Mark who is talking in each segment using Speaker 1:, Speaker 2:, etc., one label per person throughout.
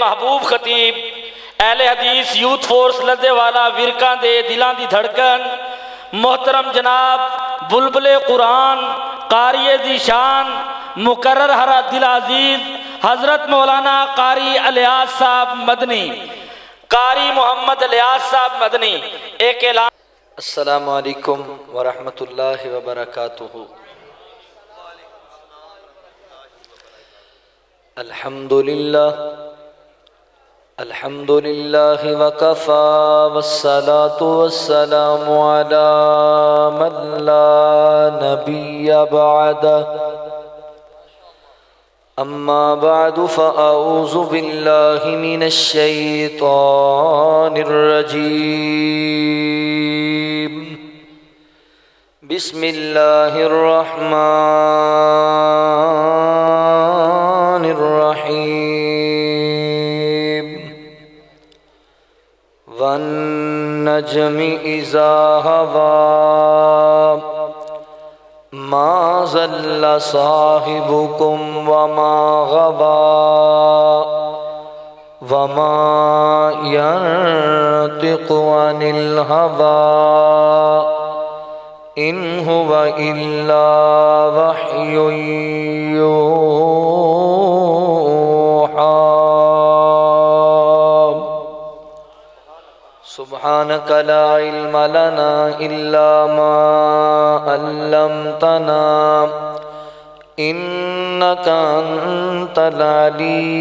Speaker 1: महबूब खतीब एहले हदीस, youth force लदे वाला विरका दे दिलों की धड़कन, मोहतरम जनाब, बुलबुल कुरान, कारिय दी शान मुकर्र हरा दिल अज़ीज़, हज़रत मौलाना कारी अलियास साहब मदनी, कारी मोहम्मद अलियास साहब मदनी, एक ऐलान।
Speaker 2: असलकम वरहमतुल्लाहि वबरकातुहु। अल्हम्दुलिल्लाह। अल्हम्दुलिल्लाह वकफ़ा वस्सलातु वस्सलामु अला मन ला नबिय्य बअदह अम्मा बाद फ़ाऊज़ु बिल्लाहि मिनश्शैतानिर्रजीम बिस्मिल्लाहिर्रहमानिर्रहीम वन्नजमि इज़ा हवा माजल्ला साहिबुकुम वमा गवा वमा यंतिकु अनिल हवा इन हुवा इल्ला वह्युन यूहा सुबहानक ला इल्म लना इल्ला मा अल्लमतना इन्नक अंतल अलीमुल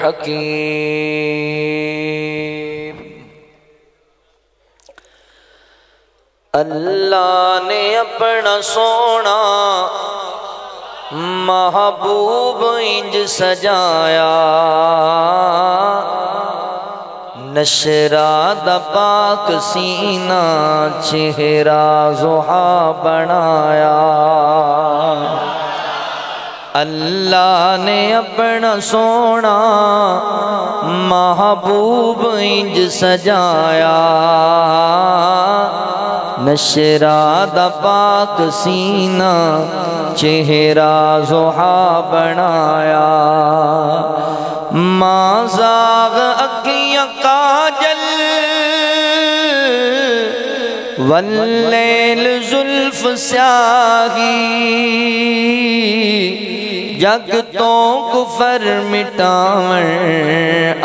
Speaker 2: हकीम अल्लाह ने अपना सोना महबूब इंज सजाया नशरा द पाक सीना, चेहरा जुहा बनाया। अल्लाह ने अपना सोना महबूब इंज सजाया। नशरा द पाक सीना, चेहरा जुहा बनाया। माजाग अखियाँ काजल वल्लैल जुल्फ स्याही जग तो कुफर मिटावन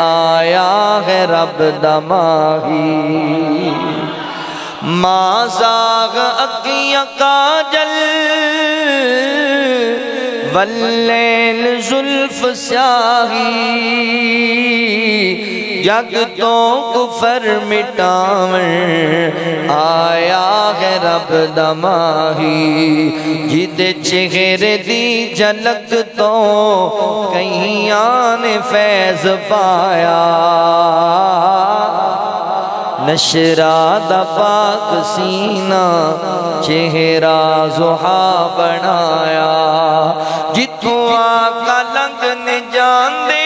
Speaker 2: आया है रब दमाही माजाग अखियाँ काजल वल्लैल जुल्फ स्याही जग तो कुफर मिटावन आया है रब दमाही। जिद चेहरे दी झलक तो कईया ने फैज पाया। नशरा पाक सीना, चेहरा जुहा बनाया। जितों आका लंग ने जाने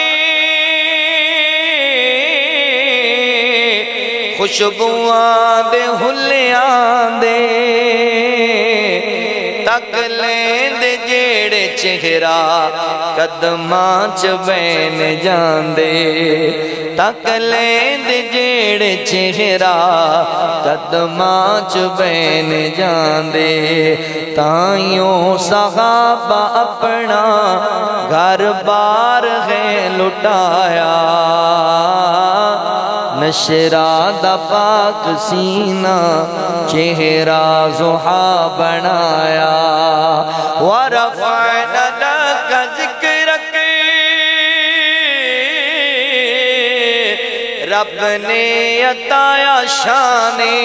Speaker 2: खुशबुआ दे हुलियाँ दे तक कदमांचे तक लेंड चा कदमा ताइयों सहाबा अपना घर बार है लुटाया। नशरा द पाक सीना जोहा बनाया। वरफा रब ने अताया शाने।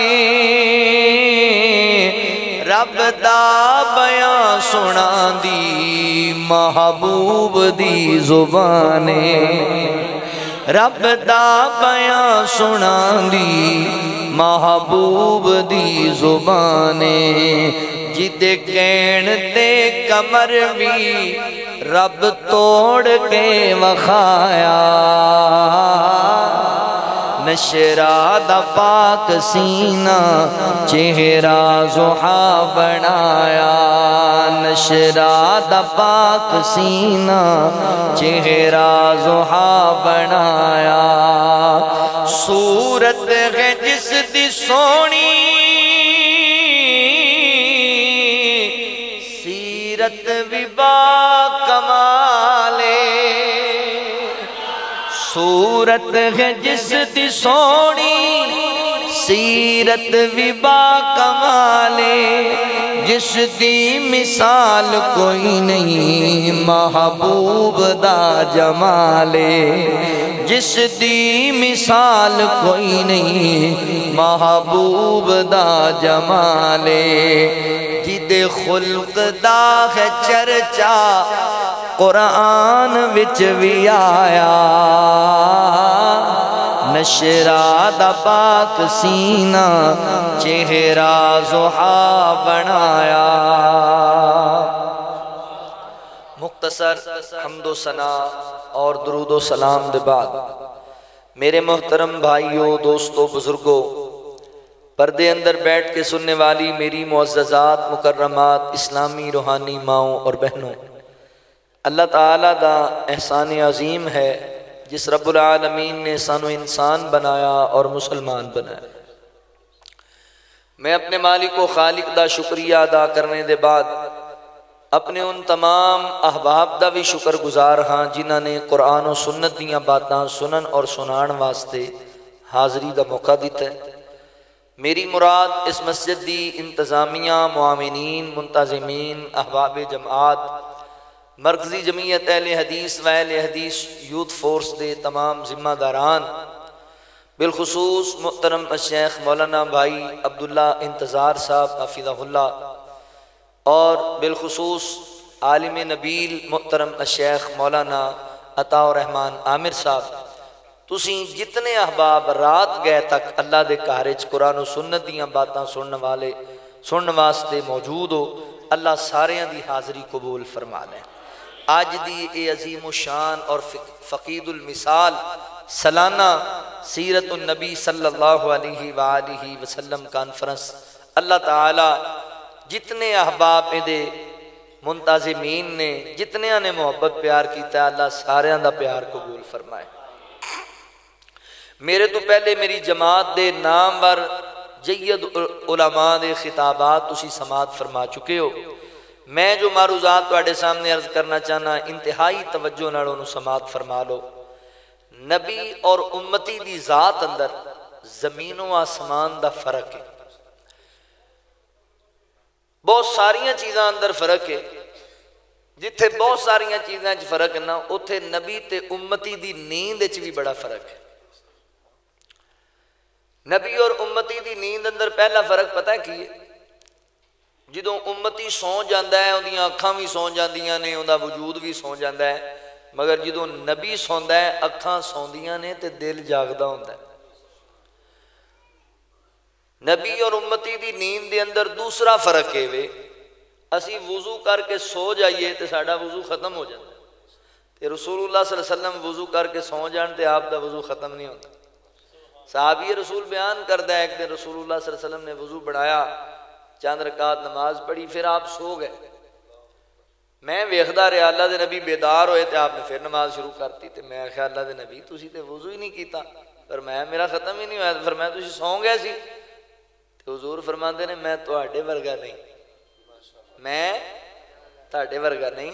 Speaker 2: रब दा बयां सुना दी, महबूब दी जुबाने। रब दा बयां सुना दी, महबूब दी जुबाने। जिदे कहण ते कमर भी रब तोड़ के वखाया। नशरा दा पाक सीना, चेहरा जुहा बनाया। नशरा दा पाक सीना, चेहरा जुहा बनाया। सूरत है जिस दी सोनी, सीरत विबा सूरत है जिस दी सोनी, सीरत विबा कमाले, जिस दी मिसाल कोई नहीं, महबूब दा जमाले। जिस दी मिसाल कोई नहीं, महबूब दा जमाले। जिदे खुल्क दा है चर्चा कुरान विच भी आया। नशरा दा पाक सीना, चेहरा जुहा बनाया। मुख्तसर हमदो सना और दरूदो सलाम दे बाद, मेरे मोहतरम भाइयों, दोस्तों, बुज़ुर्गों, पर्दे अंदर बैठ के सुनने वाली मेरी मुआजात मुकर्रमात, इस्लामी रूहानी माओ और बहनों अल्लाह ताला दा एहसान अजीम है, जिस रब्बुल आलमीन ने सानू इंसान बनाया और मुसलमान बनाया। मैं अपने मालिक व खालिक दा शुक्रिया अदा करने के बाद अपने उन तमाम अहबाब का भी शुक्र गुजार हाँ जिन्होंने कुरान और सुन्नत दियाँ बातें सुनन और सुना वास्ते हाज़री का मौका दिता है। मेरी मुराद इस मस्जिद की इंतज़ामिया मुआमिन मुंतजमीन अहबाब जमात मरकजी जमीयत अहल हदीस वैल हदीस यूथ फोर्स के तमाम जिम्मेदारान, बिलखसूस मोहतरम शेख मौलाना भाई अब्दुल्ला इंतज़ार साहब हाफिज़ल्ला और बिलखसूस आलिम नबील मोहतरम शेख मौलाना अतारहमान आमिर साहब। तुसी जितने अहबाब रात गए तक अल्लाह के घर कुरान सुन्नत दियाँ बातें सुनने वाले, सुनने वास्ते मौजूद हो, अल्लाह सारिया की हाज़री कबूल फरमा लें अज की अजीम शान और फ़कीदुल मिसाल, सालाना सीरत नबी सल्लल्लाहु अलैहि वसल्लम कॉन्फ्रेंस। अल्लाह ताला जितने अहबाब ए मुंताजिमीन ने, जितने ने मुहब्बत प्यार किया अल्लाह सारे का प्यार कबूल फरमाए। मेरे तो पहले मेरी जमात के नाम वर जयद उलमा के खिताबात तुम समात फरमा चुके हो। मैं जो मारूजात थोड़े सामने अर्ज़ करना चाहना, इंतहाई तवज्जो न समात फरमा लो। नबी और उम्मती की जात अंदर जमीनों आसमान का फ़र्क है। बहुत सारिया चीज़ा अंदर फ़र्क है। जिथे बहुत सारिया चीज़ों फ़र्क ना उ नबी ते उम्मती की नींद भी बड़ा फ़र्क है। नबी और उम्मती की नींद अंदर पहला फ़र्क पता की है? जो उम्मती सौ जाता है वह अखा भी सौ जा ने वजूद भी सौ जाता है मगर जो नबी सौंदा है अखा सौंदिया ने तो दिल जागता होंगे नबी और उम्मती की नींद के अंदर दूसरा फ़र्क है वे असी वज़ू करके सो जाइए तो साड़ा वज़ू खत्म हो जाता तो रसूल सलम वज़ू करके सौ जान तो आपका वज़ू खत्म नहीं होता साहब साहबी रसूल बयान करता है एक दिन रसूल सलम ने वज़ू बनाया चंद रकात नमाज़ पढ़ी, फिर आप सो गए। मैं वेखता रहा, अल्लाह के नबी बेदार होए तो आपने फिर नमाज़ शुरू करती तो मैं आख्या अल्लाह के नबी तुम तो वज़ू ही नहीं किया पर मैं, मेरा खत्म ही नहीं होया, फिर मैं तुम सौ गया सी। तो हजूर फरमाते ने, मैं थोड़े वर्गा नहीं। मैं थोड़े वर्गा नहीं।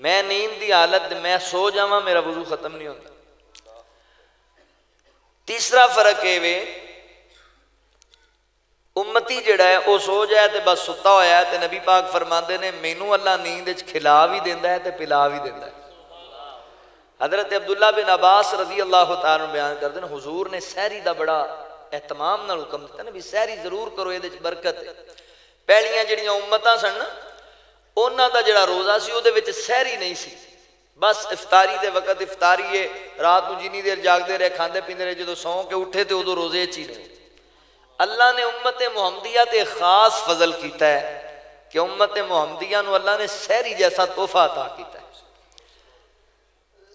Speaker 2: मैं नींद की हालत मैं सो जावा, मेरा वज़ू खत्म नहीं होता तीसरा फ़र्क है है वह सो जाए तो बस सुता होया है तो नबी पाक फरमाते ने, मैनू अल्लाह नींद खिला भी देता है तो पिला भी देता है. हज़रत अब्दुल्ला बिन अब्बास रज़ी अल्लाह तन बयान करते हैं हजूर ने सहरी का बड़ा एहतमाम हुक्म दिता ना भी सहरी ज़रूर करो ये बरकत पहलियाँ जड़िया उम्मत सन उन्होंने जोड़ा रोज़ा से वो सहरी नहीं सी। बस इफ्तारी के वक्त इफ्तारी है, रात को जिनी देर जागते रहे खाते पीते रहे जो सौ के उठे तो उदो रोज़े च रहे। अल्लाह ने उम्मत मुहमदिया ते खास फजल किया है कि उम्मत मुहमदिया अल्लाह ने सहरी जैसा तोहफा अता किया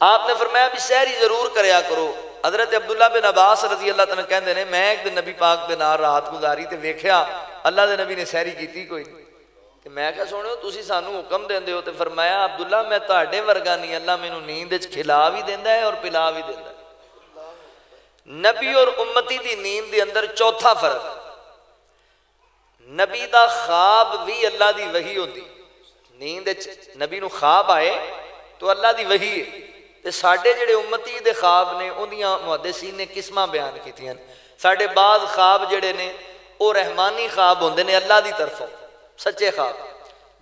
Speaker 2: आपने फरमाया भी सहरी ज़रूर कराया करो। हज़रत अब्दुल्ला बिन अब्बास रज़ी अल्लाह तन कहते हैं मैं एक दिन नबी पाक के नाल रात गुजारी तो वेख्या, अल्लाह के नबी ने सैरी की कोई तो मैं क्या सुनो तुम देंगे हो? तो फरमाया, अब्दुल्ला, मैं तो वर्गा नहीं अल्लाह मैनू नींद खिला भी देंदा है और पिला भी देंदा नबी और उम्मती की नींद के अंदर चौथा फ़र्क। नबी का खाब भी अल्लाह की वही होती नींद नबी खाब आए तो अल्लाह की वही है। तो साढ़े जोड़े उम्मती के खाब ने उन्दियाँ मुहदसी ने किस्म बयान की साढ़े बाद खाब जोड़े ने वह रहमानी खाब होंगे ने अल्लाह की तरफों, सच्चे खाब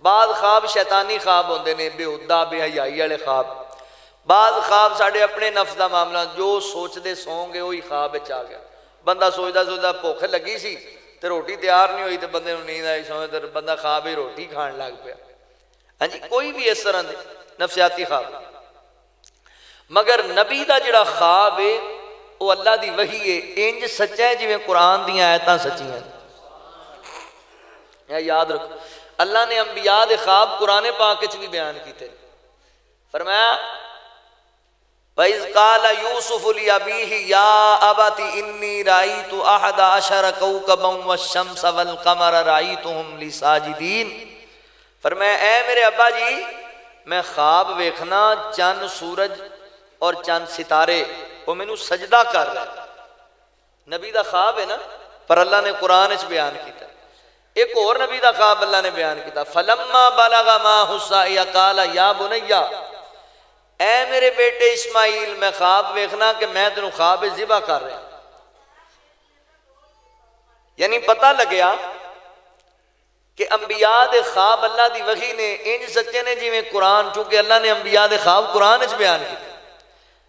Speaker 2: बाद खाब शैतानी खाब होंगे ने, बेहुदा, बेहयाई वाले खाब बाद खाब साढ़े अपने नफ्स का मामला, जो सोचते सौंगे उ खाब आ गया। बंदा सोचता सोचता भुख लगी सी तो रोटी तैयार नहीं हुई तो बंद नींद आई सौ तो बंदा खाब ही रोटी खान लग पाया। हाँ जी, कोई भी इस तरह नफसियाती खाब मगर नबी का जोड़ा खाब है वह अल्लाह की वही है इंज सच्चा है जिमें कुरान दयत सचिया याद रखो, अल्लाह ने अंबिया के खाब कुराने पाक भी बयान किए फरमाया काला वेखना चंद सूरज और चंद सितारे वो मैनू सजदा कर रहे नबी का ख्वाब है ना पर अल्लाह ने कुरान च बयान किया एक और नबी का ख्वाब अल्लाह ने बयान किया फलम्मा बलगा मा हुस्सा या काला या बुनैया ए मेरे बेटे इस्माइल, मैं ख्वाब वेखना कि मैं तेन ख्वाब जिबा कर रहा यानी पता लग्या कि अंबिया के ख्वाब अल्लाह की वही ने, इंज सच्चे ने जिमें कुरान, चूँकि अल्लाह ने अंबिया के ख्वाब कुरान च बयान किया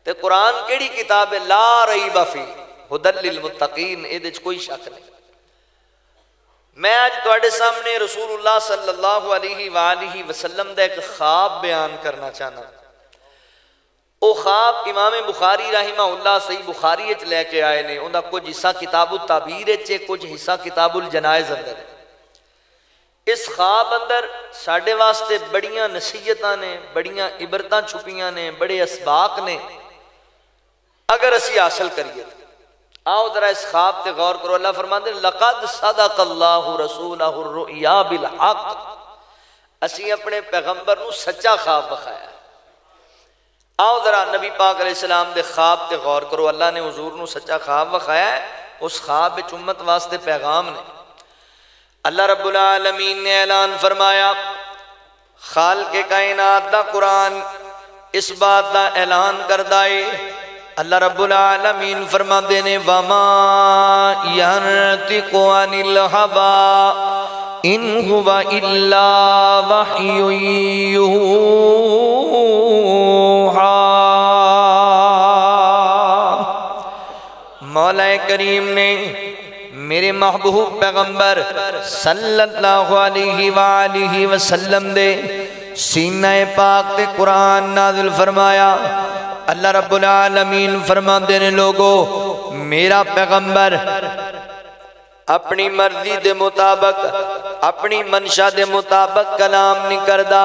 Speaker 2: तो कुरान केड़ी किताब है? ला रही बफी हुदल मुतकीन ये कोई शक नहीं। मैं अज थोड़े सामने रसूल सल्लल्लाहु अलैहि वसल्लम का एक ख्वाब बयान करना चाहना वो ख्वाब इमाम बुखारी राहिमा उल्ला सही बुखारी लैके आए ने, उनका कुछ हिस्सा किताबुल ताबीर कुछ हिस्सा किताबुल जनायज अंदर। इस ख्वाब अंदर साढ़े वास्ते बड़िया नसीहत ने, बड़िया इबरत छुपिया ने, बड़े असबाक ने। अगर असी हासिल करिए आओ जरा इस ख्वाब से गौर करो, अल्लाह फरमाते लकद सदक अल्लाह रसूल बिल हक। असी अपने पैगंबर सच्चा ख्वाब बखाया आओ जरा नबी पाक सलाम के ख्वाब से गौर करो। अल्लाह ने हजूर न सच्चा ख्वाब विखाया उस ख्वाब उम्मत वास्ते पैगाम ने। अल्लाह रबालमीन ने ऐलान फरमाया खाल के कायनात का कुरान इस बात का ऐलान करता है। अल्लाह रबालमीन फरमाते ने, वमा यंतिको अनिल हवा इन हुआ इल्ला मौला करीम ने मेरे महबूब पैगंबर सल्लल्लाहु अलैहि वसल्लम दे सीना पाक ते कुरान नाजिल फरमाया। अल्लाह रब्बुल आलमीन फरमाते ने, लोगो, मेरा पैगंबर अपनी मर्ज़ी के मुताबिक अपनी मनशा के मुताबिक कलाम नहीं करता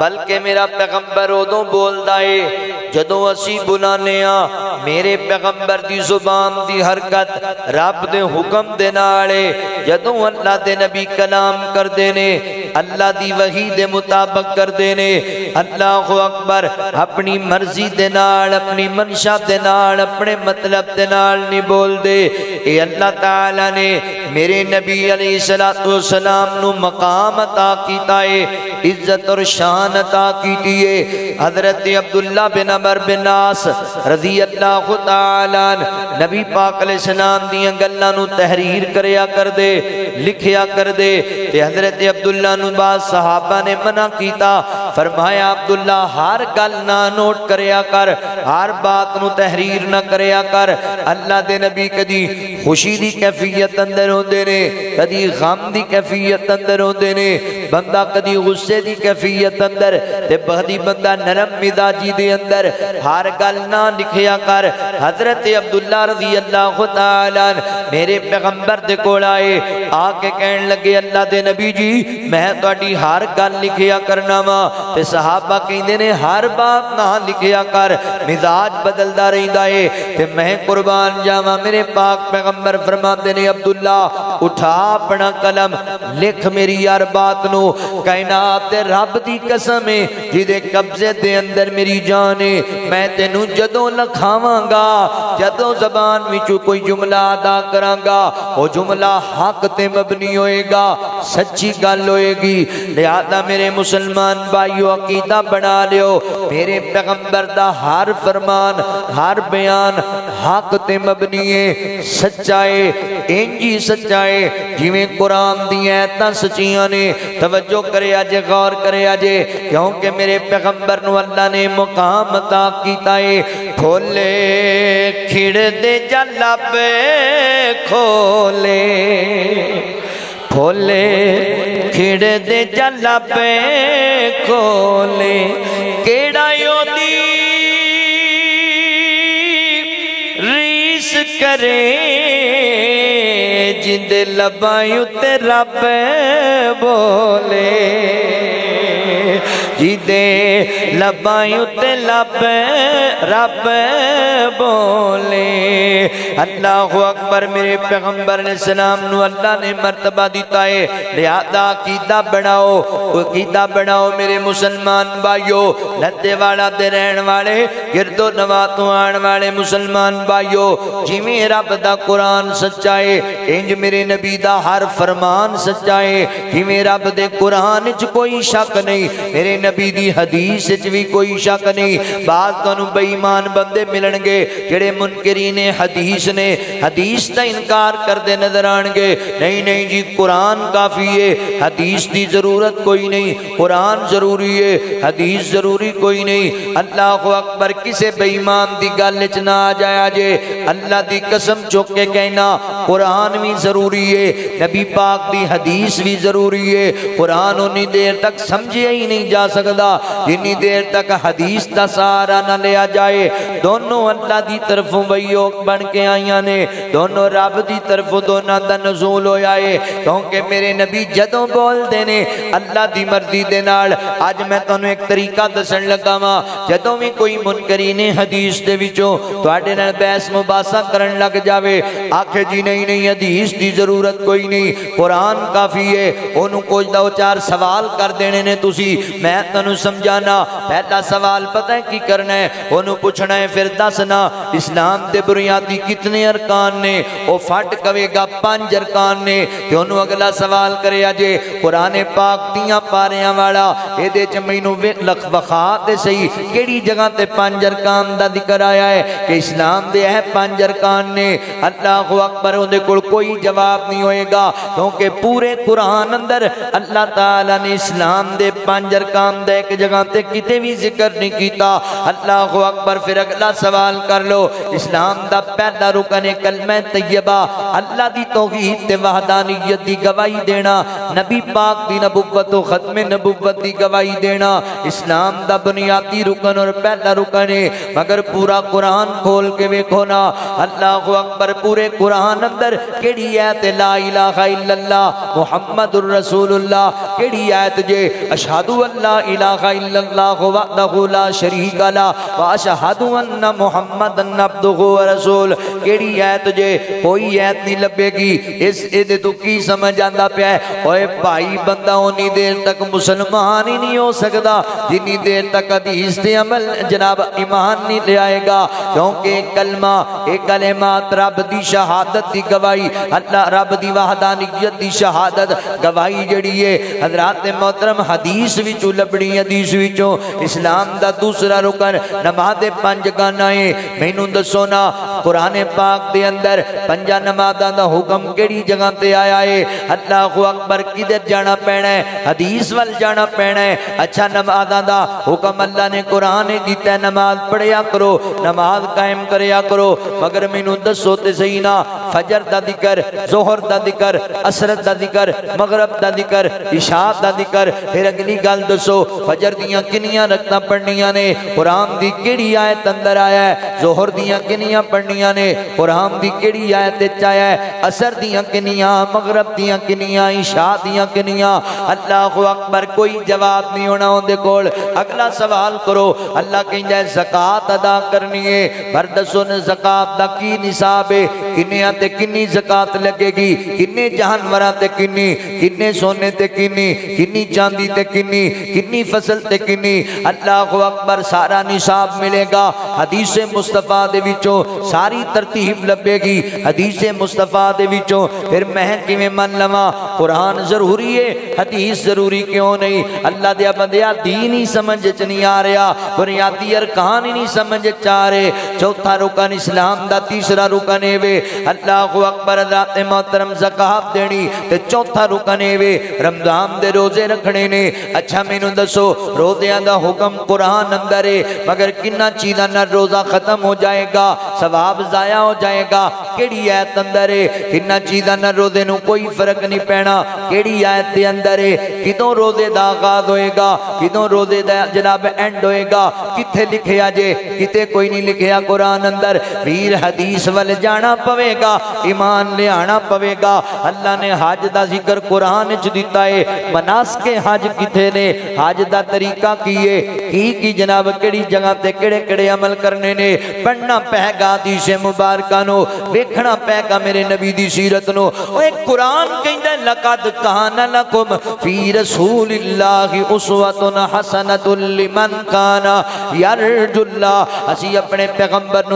Speaker 2: बल्कि मेरा पैगंबर उदों बोलता है जो असी बुलाने मेरे पैगंबर की ज़ुबान की हरकत रब के हुक्म के नाले जो अल्लाह के नबी कलाम करते ने, अल्लाह की वही के मुताबिक करते ने, अल्लाह अकबर अपनी मर्ज़ी के नाल, अपनी मनशा के नाल, अपने मतलब के नाल नहीं बोलते अल्लाह तला ने मेरे नबी अली सलाम मकाम अता किया है, इज़्ज़त और शान अता की हज़रत अब्दुल्ला बिन अमर बिन नास रज़ी अल्लाह नबी पाक सलाम दियाँ गल्लां तहरीर करया कर दे लिखया कर दे हज़रत अब्दुल्ला बाद सहाबा ने मना किया फरमाया, अब्दुल्ला, हर गल ना नोट करया कर, हर बात नु तहरीर ना करया कर। अल्लाह दे नबी कदी खुशी दी कैफियत अंदर होंगे ने कभी गम की कैफियत अंदर होंगे ने बंदा कभी गुस्से की कैफियत अंदर तो कभी बंदा नरम मिजाजी के अंदर हर गल ना लिखिया कर हज़रत अब्दुल्ला रज़ी अल्लाह मेरे पैगंबर के कोल आए आके कह लगे अल्लाह के नबी जी मैं थोड़ी हर गल लिखिया करना वा तो सहाबा कहते ने हर बात ना लिखिया कर मिजाज बदलता रहा है तो मैं कुर्बान जावा मेरे पाक पैगंबर फरमाते ने अब्दुल्ला उठा अपना कलम, लिख मेरी यार बात नु। कायनात रब दी कसम है जिदे कब्जे दे अंदर मेरी जान है मैं तेनू जदों लिखावांगा, जदों जबान विचों कोई जुमला अदा करांगा वो जुमला हक ते मबनी होएगा, सच्ची गल होएगी। लिहाजा मेरे मुसलमान भाइयों अकीदा बना लियो, मेरे पैगंबर दा हर फरमान, हर बयान हक ते मबनी है सच्चाई इंजी सच्चाई जिवें कुरान दी आयतां सच्चियाँ ने तवज्जो करे अज गौर करे अज क्योंकि मेरे पैगंबर अल्लाह ने मुकाम कीता है खोले खिड़ दे पे खोले खोले खिड़ दे पे खोले केड़ा योदी रीस करे जिंदे लबाई उते रब बोले। जिदे लबाई उते लब रब बोले। अल्लाह अकबर, मेरे पैगंबर ने सलाम अल्लाह ने मर्तबा दिता है। लिहाजा कीदा बनाओ कीदा बनाओ मेरे मुसलमान भाइयों। लद्दे वाला दे रहन वाले, गिरदो नवा तो आने वाले मुसलमान भाइयों। जिवें रब दा कुरान सच्चा है, इंज मेरे नबी का हर फरमान सच्चा है। जिवें रब दे कुरान च कोई शक नहीं, मेरे नबी की हदीस च भी कोई शक नहीं। तुहानू बेईमान बंदे मिलणगे, जेड़े मुनकरीन हदीस ने हदीस का इनकार करते नज़र आएँगे नहीं नहीं जी, कुरान काफ़ी है, हदीस की ज़रूरत कोई नहीं, कुरान ज़रूरी है, हदीस ज़रूरी कोई नहीं। अल्लाह अकबर किसे बेईमान की गल च ना आ जाया जे, अल्लाह की कसम चुक के कहना, कुरान भी ज़रूरी ज़रूरी है। नबी पाक की हदीस भी ज़रूरी है। कुरान उन्नी देर तक समझिया ही नहीं जा सकता जिनी देर तक हदीस का सहारा ना लिया जाए। दोनों अल्लाह की तरफों बईयो बन के आईया ने। दोनों रब की तरफों दोनों का नजूल होया है। क्योंकि मेरे नबी जदों बोलते ने, अल्लाह की मर्ज़ी के नाल। अज मैं तुम्हें तो एक तरीका दसन लगा वा। जदों भी कोई मुनकरी ने हदीस के बहस मुबासा कर लग जाए आखे जी, नहीं नहीं, हदीस की ज़रूरत कोई नहीं। कुरान काफ़ी है उन्होंने कुछ दो चार सवाल कर देने ने तुसी। मैं तेन समझाना, पहला सवाल पता है की करना है? उन्होंने पूछना है, फिर दसना, इस्लाम के बुनियादी कितने अरकान ने? वह फट कवेगा, पाँच अरकान ने। तो ओनू अगला सवाल करे जे कुरान पाक दिया पारिया वाला ये मैनू लख बखा तो सही। कि जगह पर पाँच अरकान का ज़िक्र आया है कि इस्लाम के है पाँच अरकान ने? अल्लाह अकबर उन्हें कोई जवाब नहीं होएगा, क्योंकि पूरे कुरान अंदर अल्लाह ताला ने इस्लाम दे पाँच अरकान दे एक जगह ते किते भी ज़िक्र नहीं किया अल्लाह अकबर, फिर अगला सवाल कर लो। इस्लाम दा पहला रुकन है कलमा तैयबा, अल्लाह दी तौहीद ते वहदानियत दी गवाही देना, नबी पाक दी नबुव्वत तो खत्म नबुव्वत दी गवाही देना। इस्लाम दा बुनियादी रुकन और पहला रुकन है मगर पूरा कुरान खोल के वेखो ना। अल्लाह अकबर, पूरे कुरान अंदर केड़ी केड़ी आयत ला इलाहा इल्लल्लाह मुहम्मदुर रसूलुल्लाह? केड़ी आयत जे? अशहदु अल्ला इलाहा इल्लल्लाह वहदहु ला शरीक ला व अशहदु अन्न मुहम्मदन अब्दुहु व रसूल। केड़ी आयत जे? कोई आयत नहीं लबेगी इस इदे तू की समझ आंदा पिया ओए भाई, बंदा ओनी देर तक मुसलमान ही नहीं हो सकदा जिनी देर तक हदीस ते अमल जनाब ईमान नहीं ले आएगा। क्योंकि कलमा, एक कलेमा तो रब दी शहादत दी गवाही। अल्लाह रब दी वहदानियत दी शहादत। गवाही जड़ी है हजरात मोहतरम हदीस विचों लभणी हदीस विचों। इस्लाम का दूसरा रुकन नमाज़ पंज गाना है मैनू दसो ना, कुरान पाक के अंदर पंजा नमाजा का हुक्म केड़ी जगह ते आया है अल्लाह अकबर किधर जाना पैना है हदीस वाल जाना पैना है अच्छा नमाजा का हुक्म अल्लाह ने कुरान दिता नमाज़ पढ़िया करो, नमाज़ कायम करो। मगर मैनू दसो तो सही ना, फजर का ज़िक्र जोहर का ज़िक्र असरत का ज़िक्र मगरब का ज़िक्र इशा का ज़िक्र फिर अगली गल दसो, फजर दियाँ किनिया रकत पढ़निया ने? कुरान की केड़ी आयत अंदर आया है? जोहर दियाँ किनिया पढ़निया ने? कुरान की केड़ी आयत आया है? असर दियाँ किनिया मगरब दियाँ किनिया इशा दियाँ किनिया अल्लाह अकबर, कोई जवाब नहीं होना उनके कोल। अगला सवाल करो, अल्लाह कहता है, जक़ात अदा करनी है? पर दसो ने, जक़ात का की निसाब है? किन्निया ते किन्नी जक़ात लगेगी। किन्ने जानवर ते किन्नी, किन्ने सोने ते किन्नी किन्नी चांदी ते किन्नी किन्नी फ़सल ते किन्नी। अल्लाह अकबर, सारा निसाब मिलेगा। हदीस मुस्तफ़ा दे सारी तरतीब लभेगी हदीस मुस्तफ़ा दे फिर मैं किवें मन लवा? कुरान ज़रूरी है, हदीस ज़रूरी क्यों नहीं? अल्लाह दे बंदिया दीन ही समझ च नहीं आ रहा। बुनियादी अरकान ही नहीं समझ च आ रहे। चौथा रुकन इस्लाम का तीसरा रुकन है वे अल्लाह अकबर हज़रत मोहतरम ज़कात देनी ते चौथा रुकन वे रमज़ान दे रोज़े रखने ने। अच्छा मैनू दसो रोज़ियाँ दा हुक्म कुरान अंदर है, मगर किन्ना चीज़ा ना रोज़ा खत्म हो जाएगा, सवाब जाया हो जाएगा, केड़ी आयत अंदर है? किन्ना चीज़ा ना रोज़े नु कोई फ़र्क नहीं पैना केड़ी आयत दे अंदर है? कितों रोज़े दा आगाज़ होएगा कितों रोज़े दा जनाब एंड होएगा किथे लिखिया जे किते कोई नहीं लिखिया कुरान अंदर। वीर हदीस वल जाना पवेगा, ईमान ले जाना पवेगा। अल्लाह ने हज का ज़िक्र कुरान चिता है। मनास के हज कि ने? हज का तरीका की है? की, की जनाब? कि जगह तेड़े कि अमल करने ने? पढ़ना पैगा दिशे मुबारक वेखना पैगा मेरे नबी की सीरत न। कुरान कहें लकद कहा न लकुम फ़ी रसूल अपने पैगंबर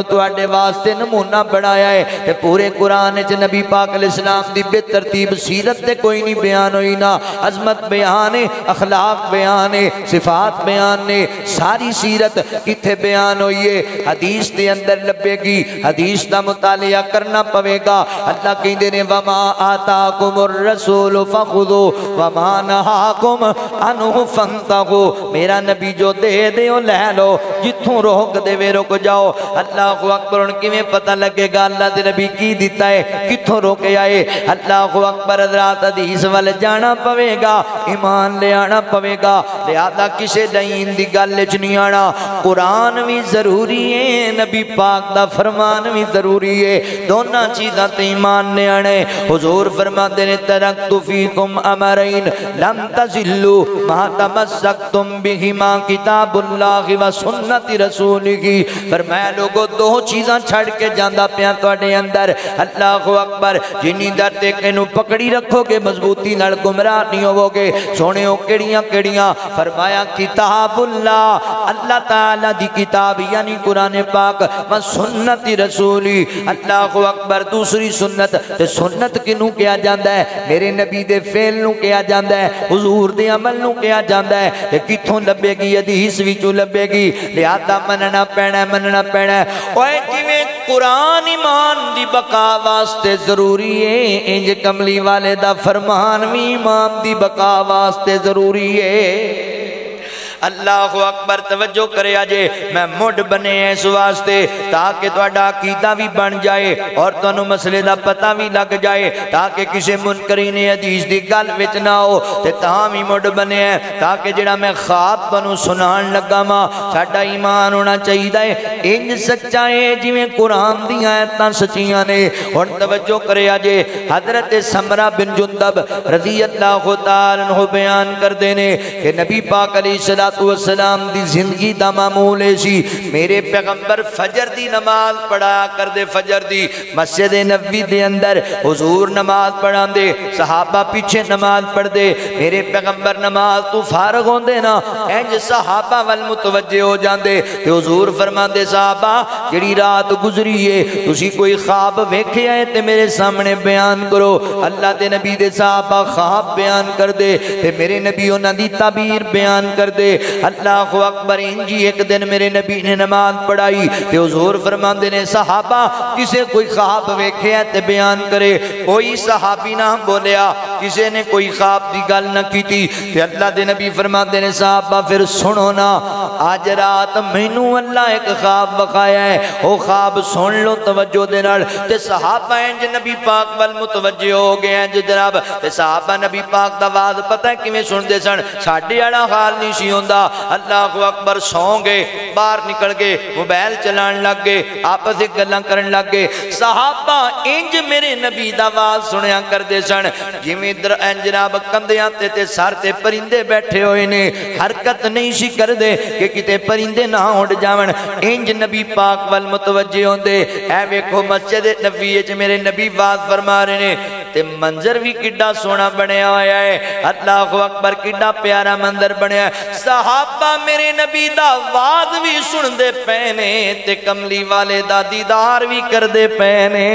Speaker 2: नमूना बनाया है। पूरे कुरान च नबी पाक इस्लाम की बेतरतीब सीरत ते कोई नहीं बयान हुई ना। अजमत बयान है, अखलाक बयान है, सिफात बयान ने सारी सीरत कितने बयान हुई है। हदीस के अंदर लभेगी हदीस का मुतालिया करना पवेगा। अल्लाह कहते ने, वमा आता कुम रसूल फखुदो वमा नहा कुम अनु फंता को मेरा नबी जो दे दे लै लो जिथों रोक देवे, रुक जाओ। अल्लाह को अकबर किमें पता लगेगा? अल्लाह के नबी की दिता है? कितों रोके आए अल्लाह को अकबर हजरात हदीस वाल जाना पवेगा, ईमान ले आना पवेगा। लिहाजा किसी दीन की गल च नहीं आना। कुरान भी ज़रूरी है, नबी पाक का फरमान भी ज़रूरी है। दोनों चीज़ा तो ईमान ले आने। हुजूर फरमाते ने तरक तुफीकुम अमरइन लम तजिल्लू, मा तमस्सकतुम बिहिमा किताबुल्लाह व सुन्नति रसूल की फरमाया, लोगो, दो चीज़ा छड़ के जाता पिया अंदर। अल्लाह अकबर जिनी दर ते इनू पकड़ी रखोगे, मजबूती गुमराह नहीं होवोगे। सोने केड़ियाँ फरमाया किताबुल्ला अल्लाह ताला दी किताब, यानी कुरान पाक, व सुन्नत रसूली। अल्लाह अकबर, दूसरी सुन्नत। ते सुन्नत किनू कहा जाता है? मेरे नबी दे फेल नु कहा जाता है, हुजूर दे अमल नु कहा जाता है। ते किथों लभेगी हदीस विचों लभेगी लिहाजा मनना पैना मनना पैना कुरान ईमान दी बका वास्ते ज़रूरी है। इंज कमली वाले दा फरमान भी इमाम दी बका वास्ते ज़रूरी है। अल्लाह अकबर, तवज्जो करे जे मैं मुड बने इस वास्ते, ताकि थोड़ा अकीदा भी बन जाए और तुम मसले का पता भी लग जाए, ताकि किसी मुनकरी ने अदीस की गल बच्च ना हो तो तां भी मुड बने ताकि जरा मैं खाब तू सुना लगा वा, साडा ईमान होना चाहिए है। इंज सच्चा है जिमें कुरान दयत सचिया ने। हूँ तवज्जो करे जे हज़रत समरा बिन जुंदब रज़ी अल्लाह बयान करते हैं कि नबी पाक अली सलात वसलाम की ज़िंदगी दा मामूल सी मेरे पैगंबर फजर की नमाज़ पढ़ा कर दे फजर दी मस्जिद नबी दे अंदर हुजूर नमाज़ पढ़ांदे, सहाबा पीछे नमाज़ पढ़दे। मेरे पैगंबर नमाज़ तू फारग होंदे ना, इंज सहाबा वल मुतवज्जे हो जांदे। ते हुजूर फरमांदे, साहबा जी रात गुजरी है तुम कोई खाब वेख्या है तो मेरे सामने बयान करो। अल्लाह के नबी दे साहबा खाब बयान कर दे मेरे नबी उन्होंने तबीर बयान कर दे अल्लाह अकबर, इंजी एक दिन मेरे नबी ने नमाज़ पढ़ाई तो हजूर फरमाते ने, सहाबा, किसे कोई खाब वेख्या ते बयान करे? कोई सहाबी ना बोलिया, किसी ने कोई खाब की गल न की अल्लाह के नबी फरमाते ने, साहबा, फिर सुनो ना अज रात मैनू अल्लाह एक खाब बखाया है वो खाब सुन लो तवज्जो दे सहाबा इंज नबी पाक वाल मुतवज्जे हो गए हैं जनाब। सहाबा नबी पाक दा आवाज़ पता है किवें सुनदे सन? साडे वाला हाल नहीं सी हुंदा अल्लाह अकबर सौ गए बाहर निकल गए, मोबाइल चलान लग गए, आपस में गल्लां करन लग गए। सहाबा इंज मेरे नबी दा आवाज़ सुनया करदे सन। जिवें इधर जनाब कंधियाँ सर ते परिंदे बैठे हुए ने, हरकत नहीं सी करदे कि किते परिंदे ना उड़ जावन। इंज नबी पाक वाल मुतवजे होंदे। ऐ वेखो मस्जिद नबी मेरे नबी बात फरमा रहे ने ते मंजर भी किड्डा सोना बनया होया है। अल्लाह अकबर, किड्डा प्यारा मंदिर बनया सहाबा मेरे नबी दा आवाज़ भी सुनदे पे ने ते कमली वाले दा दीदार भी करदे पे ने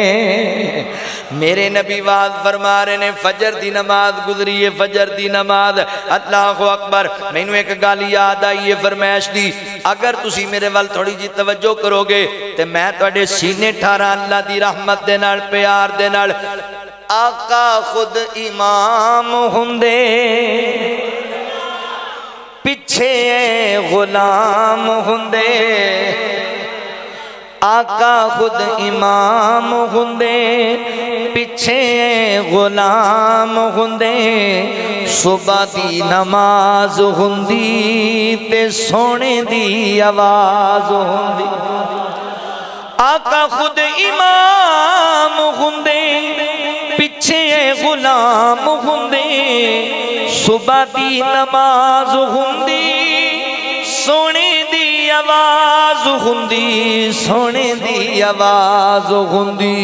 Speaker 2: मेरे नबी वाद फरमा रहे ने, फजर दी नमाज़ गुजरी है, फजर दी नमाज़। अल्लाह अकबर, मैनू एक गल याद आई है फरमैश की अगर तुम मेरे वाल थोड़ी जी तवज्जो करोगे तो मैं थोड़े सीने ठारा अल्लाह की रहमत नाल, प्यार आका खुद इमाम होंदे। पिछे गुलाम होंदे। आका खुद इमाम होंदे। पिछे गुलाम होंदे। सुबह दी नमाज़ होंदी ते सोने दी आवाज़ होंदी। आका खुद इमाम पिछे गुलाम होंदे सुबह दी नमाज़ होंदी सोने आवाज होंदी सोने दी आवाज होंदी।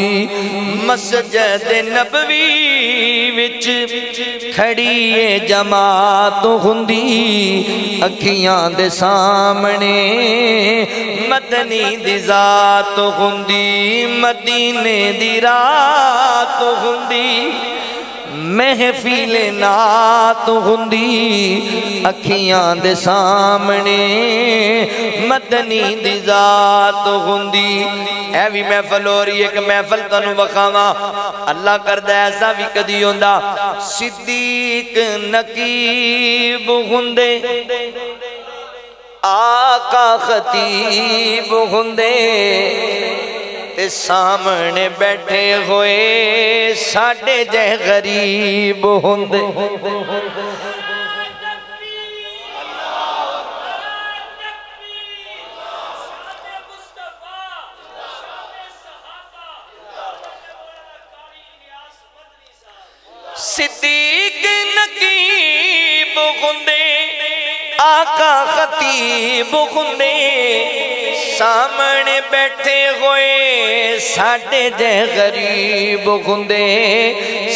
Speaker 2: मस्जिद नबवी विच खड़ी जमात होंदी। अखियां दे सामने मदनी दी जात होंदी मदीने रात होंदी महफिल नात होंदी अखियाँ दे सामने, मदनी दी जात होंदी। ऐ भी महफल हो रही एक महफल तनु वखावा। अल्लाह करदा ऐसा भी कदी होंदा। सिद्दीक नकीब हुंदे। आका खतीब हुंदे। सामने बैठे हुए साढ़े जह गरीब होंदे। सिद्दीक नकीब हुंदे आका खतीब हुंदे। सामने बैठे हुए साढ़े जह गरीब होंगे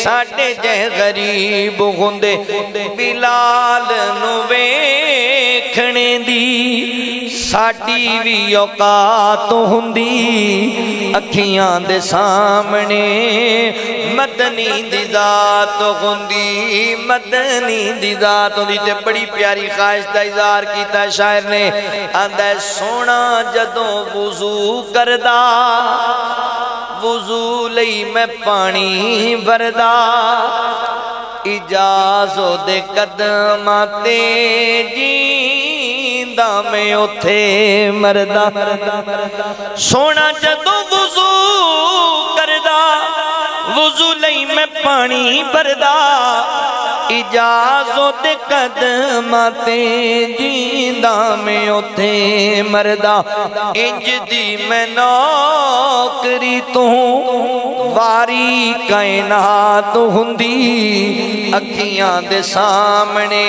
Speaker 2: साढ़े जह गरीब होंगे बिलाल वेखने दी साड़ी भी औकात होंगी अखियाँ दे सामने मदनी दी होंगी मदनी दी जात ते बड़ी प्यारी ख्वाहिश का इजहार किया शायर ने। आंदा सोना जदों वज़ू करदा, वज़ू लई मैं पानी भरदा। इजाजो दे कदम ते जींदा मैं उथे मरदा। सोना जदों वज़ू जुलई मैं पानी भरदा, इजाज़त कदम ते जींदा में उथे मरदा। इंज दी मैं नौकरी तू, वारी कायनात हुंदी, अखियाँ दे सामने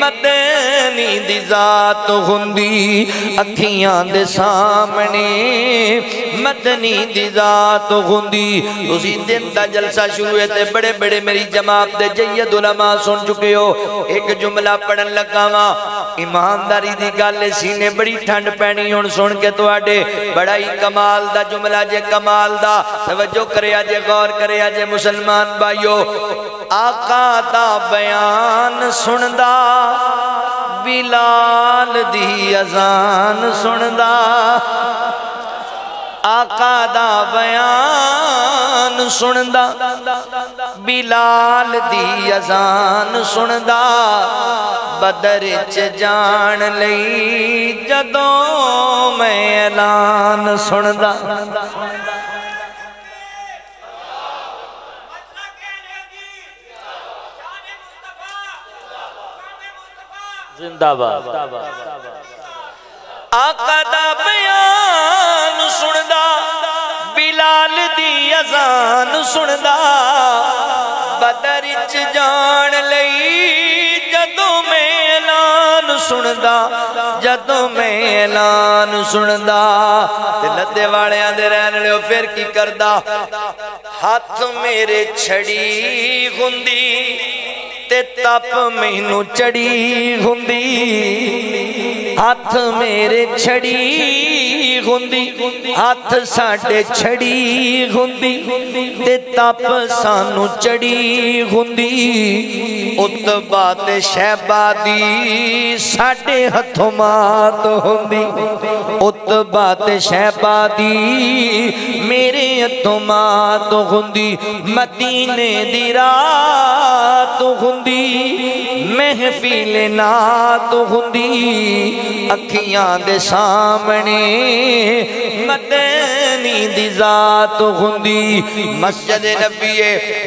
Speaker 2: मदनी दात जात हुंदी, अखियाँ दे सामने मदनी दात जात उसी हुसैन का जलसा शुरू है ते बड़े बड़े मेरी जमात दे जयद उलमा सुन चुके हो। एक जुमला पढ़न लगा वा। ईमानदारी की गल सीने बड़ी ठंड पैनी हूँ सुन के थोड़े बड़ा ही कमाल का जुमला जे, कमाल का तवजो करे जे गौर करे जे मुसलमान भाईओ आका का बयान सुनदा, बिलाल दी अजान सुनदा। आका दा बयान सुनदा बिलाल दी अजान सुनदा बदर च जान लई जदों मैं ऐलान सुनदा
Speaker 1: जिंदाबाद
Speaker 2: आका दा बयान सुनदा बिलाल दी अजान सुनदा, बदर च जान लई जदों मैं ऐलान सुनदा, जदों मैं ऐलान सुनदा। ते लद्दे वालियाँ दे रहन लियो फिर की करदा? हथ मेरे छड़ी हुंदी ਤੇ ਤਪ ਮੈਨੂੰ ਚੜੀ ਹੁੰਦੀ। ਹੱਥ ਮੇਰੇ ਛੜੀ ਹੁੰਦੀ। ਹੱਥ ਸਾਡੇ ਛੜੀ ਹੁੰਦੀ। ਤੇ ਤਪ ਸਾਨੂੰ ਚੜੀ ਹੁੰਦੀ। ਉਤਬਾ ਤੇ ਸ਼ਹਿਬਾ ਦੀ ਸਾਡੇ ਹੱਥੋਂ ਮਾਤ ਹੁੰਦੀ। ਉਤਬਾ ਤੇ ਸ਼ਹਿਬਾ ਦੀ ਮੇਰੇ ਹੱਥੋਂ ਮਾਤ ਹੁੰਦੀ। ਮਦੀਨੇ ਦੀ ਰਾਤ ਹੁੰਦੀ। महफिल नात हुंदी, अखियाँ दे सामने मदनी दी जात हुंदी। मस्जिद नबी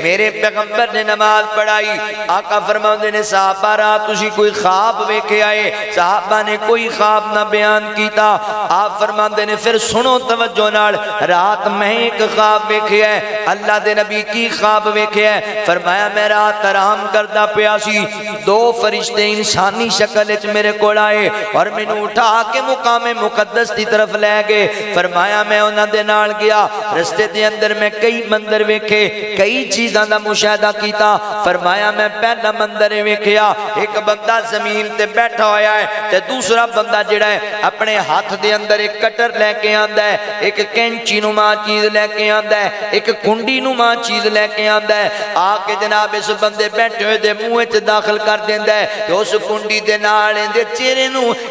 Speaker 2: मेरे पैगंबर ने नमाज़ पढ़ाई। आका फरमाते ने, साहबा, रात तुसी कोई ख्वाब वेखे आए? साहबा ने कोई ख्वाब ना बयान किया आप फरमाते ने, फिर सुनो तवज्जो नाल, रात मैं एक ख्वाब वेखे है। अल्लाह दे नबी की ख्वाब वेखे है। फरमाया, मैं रात आराम करदा पिया दो फरिश्ते इंसानी शक्ल मेरे को आए और मैनू उठा के मुकामे मुकदस की तरफ़ लै गए। फरमाया, मैं उन्होंने नाल गया, रस्ते के अंदर मैं कई मंदिर वेखे, कई चीज़ों का मुशाहदा किया फरमाया, मैं पहला मंदिर वेख्या एक बंदा ज़मीन ते बैठा होया है ते दूसरा बंदा जिहड़ा है, अपने हाथ के अंदर एक कटर लैके आंदा है, एक कैंची नुमा चीज़ लैके आंदा है, एक कुंडी नुमा चीज़ लैके आंदा है। आके जनाब इस बंदे बैठे हुए मूह च दाखिल कर देता है तो उस कुंडी के नाल चेहरे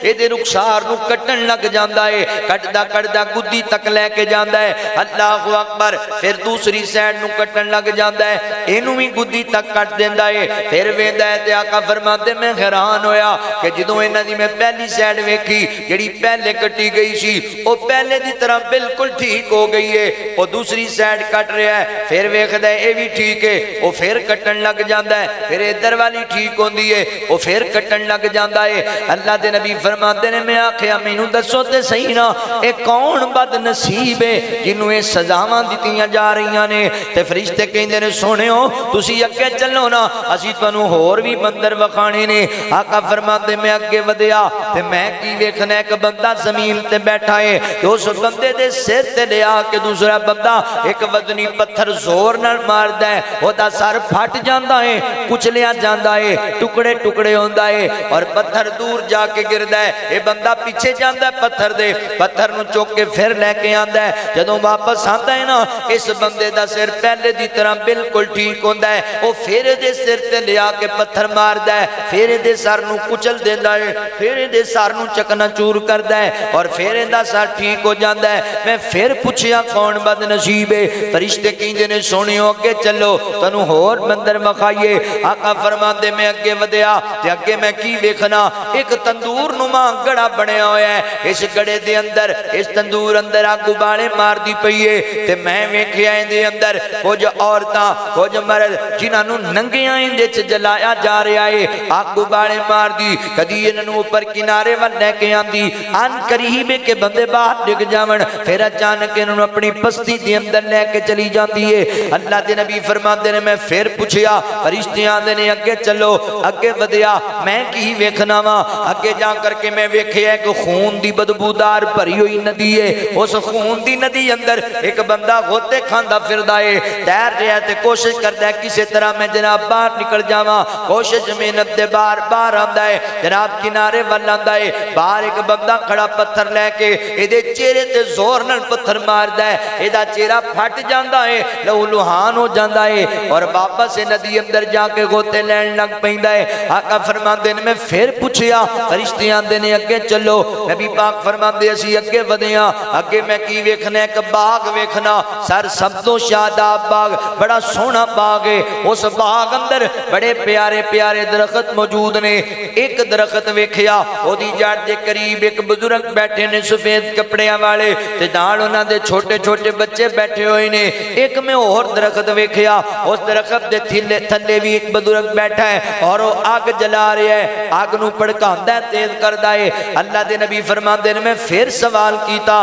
Speaker 2: ये रुखसार कट्ट लग जाता है, कटदा कटदा गुद्दी तक लैके जाता है। अल्लाह अकबर, फिर दूसरी सैड न कट्ट लग जाता है, इनू भी गुद्दी तक कट देता है। फिर वेंदा है आका फरमा दे मैं हैरान होया कि जो इन्होंने मैं पहली सैड वेखी जी पहले कट्टी गई सी वह पहले की तरह बिल्कुल ठीक हो गई है। वह दूसरी सैड कट रहा है, फिर वेखद भी ठीक है। वह फिर कट्ट लग जाता है, फिर इधर इधर वाली ठीक होंगी है वह फिर कट्टन लग जाता है। अल्लाह के नबी फरमाते ने, मैं आख्या, मैनू दसो तो सही ना, ये कौन बद नसीब है जिन्हों सजाव दिखाई जा रही ने? तो फरिश्ते कहते ने सुने तुम अगे चलो ना, असी तू होर भी बंदर विखाने ने। आका फरमाते मैं अगे वध्या मैं कि वेखना एक बंदा ज़मीन ते बैठा है तो उस बंदे के सिर से लिया के दूसरा बंदा, एक बदनी पत्थर ज़ोर न मारद वह सर फट जाता है, कुछ कुचलिया जाता है, टुकड़े टुकड़े होता है और पत्थर दूर जाके गिर यह बंदा पीछे जाता है पत्थर दे, पत्थर न चुक के फिर लैके आता है। जो वापस आता है ना, इस बंदे का सिर पहले की तरह बिल्कुल ठीक होता वो फिर ये सिर पर लिया के पत्थर मारता फिर ये सर न कुचल देता है, फिर ये सर न चकना चूर करता है और फिर इनका सर ठीक हो जाता है। मैं फिर पूछया कौन बद नसीबे फरिश्ते कहते ने, सुनियो अगे चलो, तेन होर मंदिर विखाइए आका फरमाते मैं अगे वध्या ते अगे मैं की वेखना? एक तंदूर नुमा गड़ा बनया होया है। इस गड़े दे अंदर, इस तंदूर अंदर आग उबाले मार दी पई है। ते मैं वेखिया इहदे अंदर, कुछ औरत, कुछ मरद जिन्हां नु नंगियाँ च जलाया जा रहा है। आग उबाले मार दी कदी इन्हों उपर किनारे वाल लैके आती अन करीब के बंदे बाहर डिग जावन, फिर अचानक इन्हां अपनी बस्ती के अंदर लैके चली जाती है। अल्लाह के नबी फरमाते ने मैं फिर पूछया फरिश्तियाँ मैंने अगे चलो अगे बदया मैं कि वेखना वा? अगे जा करके मैं वेखिया, एक खून की बदबूदार भरी हुई नदी है। उस खून की नदी अंदर एक बंदा गोते खादा फिर तैर रहा है कोशिश करता है, किसी तरह मैं जनाब बहर निकल जावा। कोशिश मेहनत दे बार बार आता है, जनाब किनारे वाल आता है। बहर एक बंदा खड़ा पत्थर लैके ए चेहरे से ज़ोर न पत्थर मारता है। चेहरा फट जाता है लहू लुहान हो जाता है। और वापस नदी अंदर जाके गो उत्ते लैन लग पैंदा है आका फरमांदे ने मैं फिर पूछया फरिश्ते आंदे ने अगे चलो नबी पाक फरमांदे असी अगे वधिया अगे मैं की वेखना एक बाग वेखना सर सब तो शादा बाग बड़ा सोहना बाग है उस बाग अंदर बड़े प्यारे प्यारे दरखत मौजूद ने एक दरखत वेखया ओदी जड़ के करीब एक बुज़ुर्ग बैठे ने सफ़ेद कपड़िया वाले ते नाल उन्हां दे छोटे छोटे बच्चे बैठे हुए ने एक मैं और दरखत वेखया उस दरखत दे थल्ले भी एक बुज़ुर्ग बुज़ुर्ग बैठा है और वो आग जला रहा है आग न भड़का तेज करता है अल्लाह के नबी फरमा दे मैं फिर सवाल किया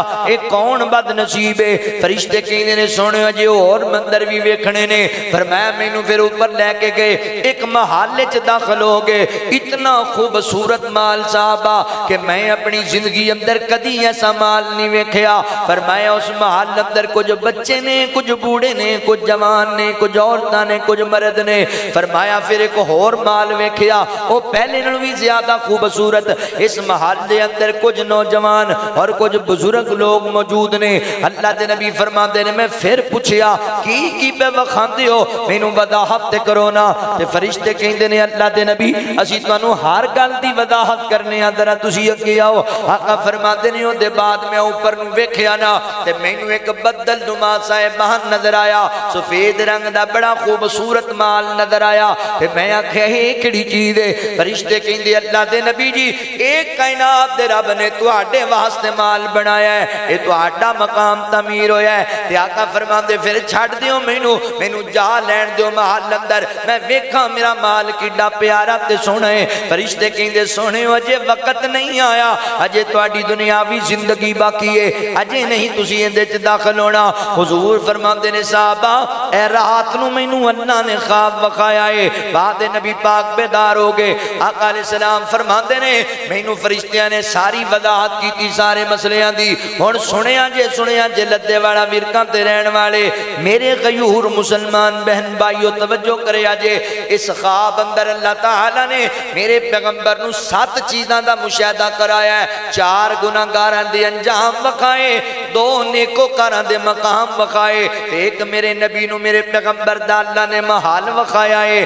Speaker 2: कौन बद नसीब है फरिश्ते कहते ने सुने अजे और मंदिर भी वेखने ने फिर मैं मैनू फिर उपर लैके गए एक महाल च दाखिल हो गए इतना खूबसूरत माल साहब आ कि मैं अपनी ज़िंदगी अंदर कदी ऐसा माल नहीं वेख्या पर मैं उस महाल अंदर कुछ बच्चे ने कुछ बूढ़े ने कुछ जवान ने कुछ औरत ने कुछ मर्द ने फरमाया आया फिर एक होर माल वेखिया वो पहले नु भी ज़्यादा खूबसूरत। इस महल के अंदर कुछ नौजवान और कुछ बुज़ुर्ग लोग मौजूद ने। अल्लाह के नबी फरमाते ने, मैं फिर पूछया, की की पे वखाते हो? मैं वदाहत करो ना। ते फरिश्ते कहते ने, अल्लाह के नबी, असि तू हर गल की वदाहत करने जरा तुम अगे आओ। आका फरमाते ने ओते बाद मैं उपर वेख्या ना। ते मैनू एक बदल नुमा साहबान नज़र आया। सफ़ेद रंग का बड़ा खूबसूरत माल नज़र आया। ਤੇ ਮੈਂ ਆਖਿਆ ਇਹ ਕਿਹੜੀ ਚੀਜ਼ ਹੈ ਫਰਿਸ਼ਤੇ ਕਹਿੰਦੇ ਅੱਲਾ ਦੇ ਨਬੀ ਜੀ ਇਹ ਕਾਇਨਾਤ ਦੇ ਰੱਬ ਨੇ ਤੁਹਾਡੇ ਵਾਸਤੇ ਮਾਲ ਬਣਾਇਆ ਹੈ ਇਹ ਤੁਹਾਡਾ ਮਕਾਮ ਤਮੀਰ ਹੋਇਆ ਹੈ ਤੇ ਆਕਾ ਫਰਮਾਉਂਦੇ ਫਿਰ ਛੱਡ ਦਿਓ ਮੈਨੂੰ ਮੈਨੂੰ ਜਾ ਲੈਣ ਦਿਓ ਮਹੱਲ ਅੰਦਰ ਮੈਂ ਵੇਖਾਂ ਮੇਰਾ ਮਾਲ ਕਿੱਡਾ ਪਿਆਰਾ ਤੇ ਸੋਹਣਾ ਹੈ ਫਰਿਸ਼ਤੇ ਕਹਿੰਦੇ ਸੋਹਣਿਓ ਅਜੇ ਵਕਤ ਨਹੀਂ ਆਇਆ ਅਜੇ ਤੁਹਾਡੀ ਦੁਨਿਆਵੀ ਜ਼ਿੰਦਗੀ ਬਾਕੀ ਹੈ ਅਜੇ ਨਹੀਂ ਤੁਸੀਂ ਇਹਦੇ ਚ ਦਾਖਲ ਹੋਣਾ ਹੁਜ਼ੂਰ ਫਰਮਾਉਂਦੇ ਨੇ ਸਾਹਬਾ ਐ ਰਾਤ ਨੂੰ ਮੈਨੂੰ ਅੱਲਾ ਨੇ ਖਾਬ ਵਿਖਾਇਆ ਹੈ बाद नबी पाक बेदार हो गए। अकाल सलाम फरमाते ने, मैनू फरिश्तिया ने सारी वजाहत की सारे मसलियाँ की हूँ सुनिया जे सुनिया जे लद्दे वाला विरकों से रहन वाले, मेरे कयूर मुसलमान बहन भाईओ तवज्जो करे जे, इस खाब अंदर अल्लाह तला ने मेरे पैगंबर न सत्त चीज़ों का मुशाहदा कराया चार गुनागार के अंजाम विखाए, दो नेकोकार के मकाम विखाए, एक मेरे नबी न मेरे पैगंबर का अल्लाह ने महाल विखाया है।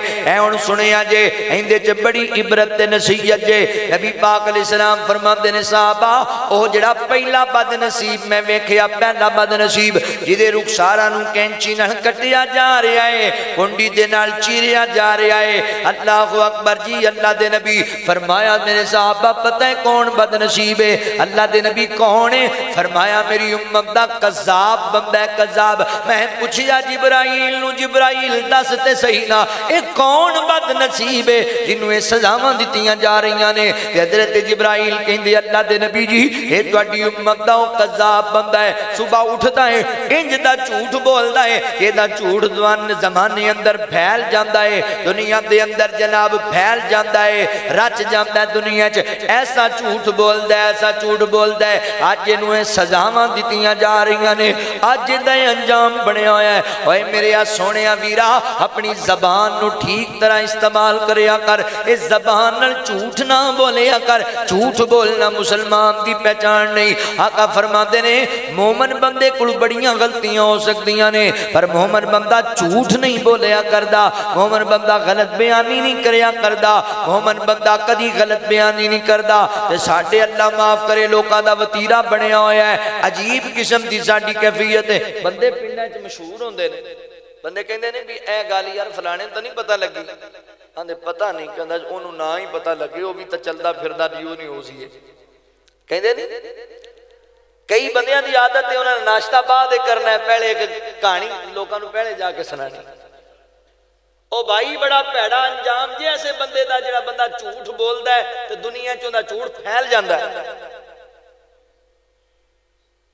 Speaker 2: बड़ी बदनसीब अल्लाह दे नबी पता है कौन बदनसीब है अल्लाह दे कौन है फरमाया मेरी उम्मत कजाब कजाब। मैं पूछया जिब्राइल जिब्राइल, दस ते सही ना, एक कौन बद नसीब है जिन्हों सजाव दी जा रही ने? हज़रत जबराइल कहते अल्लाह के नबी जी, ये उम्मत का कजाब बंदा है, सुबह उठता है इंजता झूठ बोलता है कि झूठ दवान जमाने अंदर फैल जाता है, दुनिया के अंदर जनाब फैल जाता है, रच जाता है दुनिया च, ऐसा झूठ बोलता है, ऐसा झूठ बोलता है अज इन सजाव दी जा रही ने अज इदा अंजाम बनया हो। है मेरे सोने वीरा, अपनी जबान ठीक ठीक तरह इस्तेमाल कराया कर। इस जबान झूठ ना बोलिया कर। झूठ बोलना मुसलमान की पहचान नहीं। आका फरमाते ने, मोमन बंदे को बड़िया गलतियाँ हो सकती ने, पर मोहमन बंदा झूठ नहीं बोलिया करता मोहमन बंदा गलत बयानी नहीं कराया करता मोहमन बंदा कभी गलत बयानी नहीं करता तो साढ़े अल्लाह माफ़ करे लोगों का वतीरा बनया होया है। अजीब किस्म की साड़ी कैफियत है। बंदे पिंड मशहूर होंगे ਬੰਦੇ ਕਹਿੰਦੇ ਨੇ ਵੀ ਇਹ ਗੱਲ ਯਾਰ ਫਲਾਣੇ ਨੂੰ ਤਾਂ ਨਹੀਂ ਪਤਾ ਲੱਗੀ ਆਂਦੇ ਪਤਾ ਨਹੀਂ ਕਹਿੰਦਾ ਉਹਨੂੰ ਨਾ ਹੀ ਪਤਾ ਲੱਗੇ ਉਹ ਵੀ ਤਾਂ ਚੱਲਦਾ ਫਿਰਦਾ ਵੀ ਉਹ ਨਹੀਂ ਹੋ ਸੀ ਕਹਿੰਦੇ ਨੇ ਕਈ ਬੰਦਿਆਂ ਦੀ ਆਦਤ ਹੈ ਉਹਨਾਂ ਨੇ ਨਾਸ਼ਤਾ ਬਾਅਦ ਕਰਨਾ ਹੈ ਪਹਿਲੇ ਇੱਕ ਕਹਾਣੀ ਲੋਕਾਂ ਨੂੰ ਪਹਿਲੇ ਜਾ ਕੇ ਸੁਣਾਣੀ ਉਹ ਭਾਈ ਬੜਾ ਭੈੜਾ ਅੰਜਾਮ ਜੇ ਐਸੇ ਬੰਦੇ ਦਾ ਜਿਹੜਾ ਬੰਦਾ ਝੂਠ ਬੋਲਦਾ ਹੈ ਤੇ ਦੁਨੀਆ 'ਚ ਉਹਦਾ ਝੂਠ ਫੈਲ ਜਾਂਦਾ ਹੈ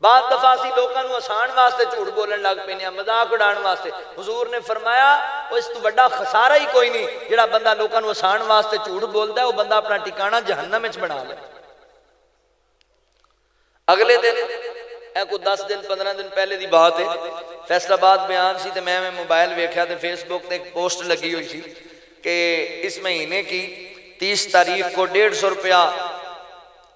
Speaker 2: बाद दफ़ा असं लोगों हसाण वास्ते झूठ बोलन लग पे मज़ाक उड़ा वास्ते। हजूर ने फरमाया इस तू बड़ा खसारा ही कोई नहीं जोड़ा बंदा लोगों हसाण वास्ते झूठ बोलता वह बंदा अपना टिकाणा जहन्नम बना ले। अगले दिन को दस दिन पंद्रह दिन पहले की बात है फैसलाबाद बयान से तो मैं मोबाइल वेख्या तो फेसबुक पर एक पोस्ट लगी हुई थी कि इस महीने की तीस तारीख को डेढ़ सौ रुपया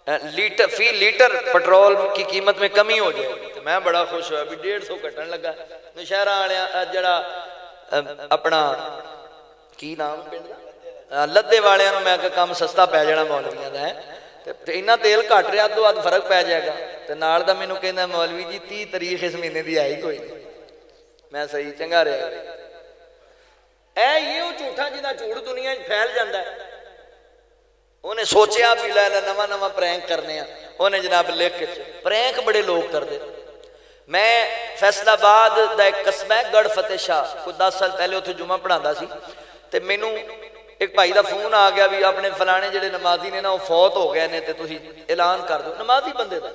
Speaker 2: लीटर फ़ी लीटर पेट्रोल की कीमत में कमी हो जाए। मैं बड़ा खुश होया डेढ़ सौ घटन लगा। नशहरा वाले जरा अपना की नाम लद्दे वाल मैं काम सस्ता पै जाना मौलविया का है। तो तेल घट रहा तो बाद फ़र्क पै जाएगा। तो नाल का कहना मौलवी जी तीह तारीख इस महीने की आई कोई नहीं मैं सही चंगा रहा। ए झूठा ज़िंदा झूठ दुनिया फैल जाता है ਉਹਨੇ ਸੋਚਿਆ ਵੀ ਲੈ ਲੈ ਨਵਾਂ ਨਵਾਂ ਪ੍ਰੈਂਕ ਕਰਨੇ ਆ ਉਹਨੇ ਜਨਾਬ ਲਿਖ ਕੇ ਪ੍ਰੈਂਕ ਬੜੇ ਲੋਕ ਕਰਦੇ ਮੈਂ ਫੈਸਲਾਬਾਦ ਦਾ ਇੱਕ ਕਸਬਾ ਹੈ ਗੜ ਫਤਿਹ ਸ਼ਾਹ ਕੋਈ 10 ਸਾਲ ਪਹਿਲੇ ਉੱਥੇ ਜੁਮਾ ਪੜਾਉਂਦਾ ਸੀ ਤੇ ਮੈਨੂੰ ਇੱਕ ਭਾਈ ਦਾ ਫੋਨ ਆ ਗਿਆ ਵੀ ਆਪਣੇ ਫਲਾਣੇ ਜਿਹੜੇ ਨਮਾਜ਼ੀ ਨੇ ਨਾ ਉਹ ਫੌਤ ਹੋ ਗਏ ਨੇ ਤੇ ਤੁਸੀਂ ਐਲਾਨ ਕਰ ਦਿਓ ਨਮਾਜ਼ੀ ਬੰਦੇ ਦਾ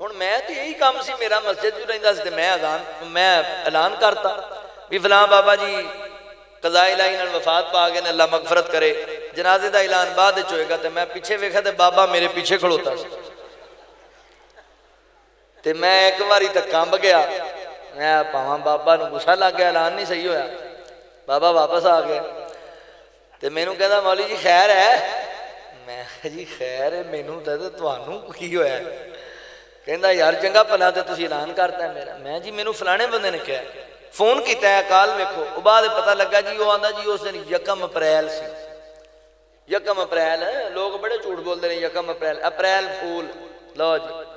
Speaker 2: ਹੁਣ ਮੈਂ ਤੇ ਇਹੀ ਕੰਮ ਸੀ ਮੇਰਾ ਮਸਜਿਦ 'ਚ ਰਹਿੰਦਾ ਸੀ ਤੇ ਮੈਂ ਅਜ਼ਾਨ ਮੈਂ ਐਲਾਨ ਕਰਤਾ ਵੀ ਫਲਾਂ ਬਾਬਾ ਜੀ कजाई लाई वफात पा गए, अल्लाह मगफरत करे। जनाजे का ऐलान बाद होएगा तो मैं पिछे वेखा तो बाबा मेरे पिछे खड़ोता। तो मैं एक बारी तो कंब गया। मैं पावा बाबा गुस्सा लग गया, ऐलान नहीं सही होया। बाबा वापस आ गया तो मैनू कहता मौली जी, खैर है? मैं जी, खैर है, मैनू तो थानू की होया कहता यार, चंगा भला तो ऐलान करता है मेरा। मैं जी, मैनू फलाने बंद ने कहा फ़ोन किया अकाल वेखो। बाद पता लगा जी वह आंदा जी, उस दिन यकम अप्रैल से। यकम अप्रैल, लोग बड़े झूठ बोलते हैं यकम अप्रैल। अप्रैल फूल। लो जी।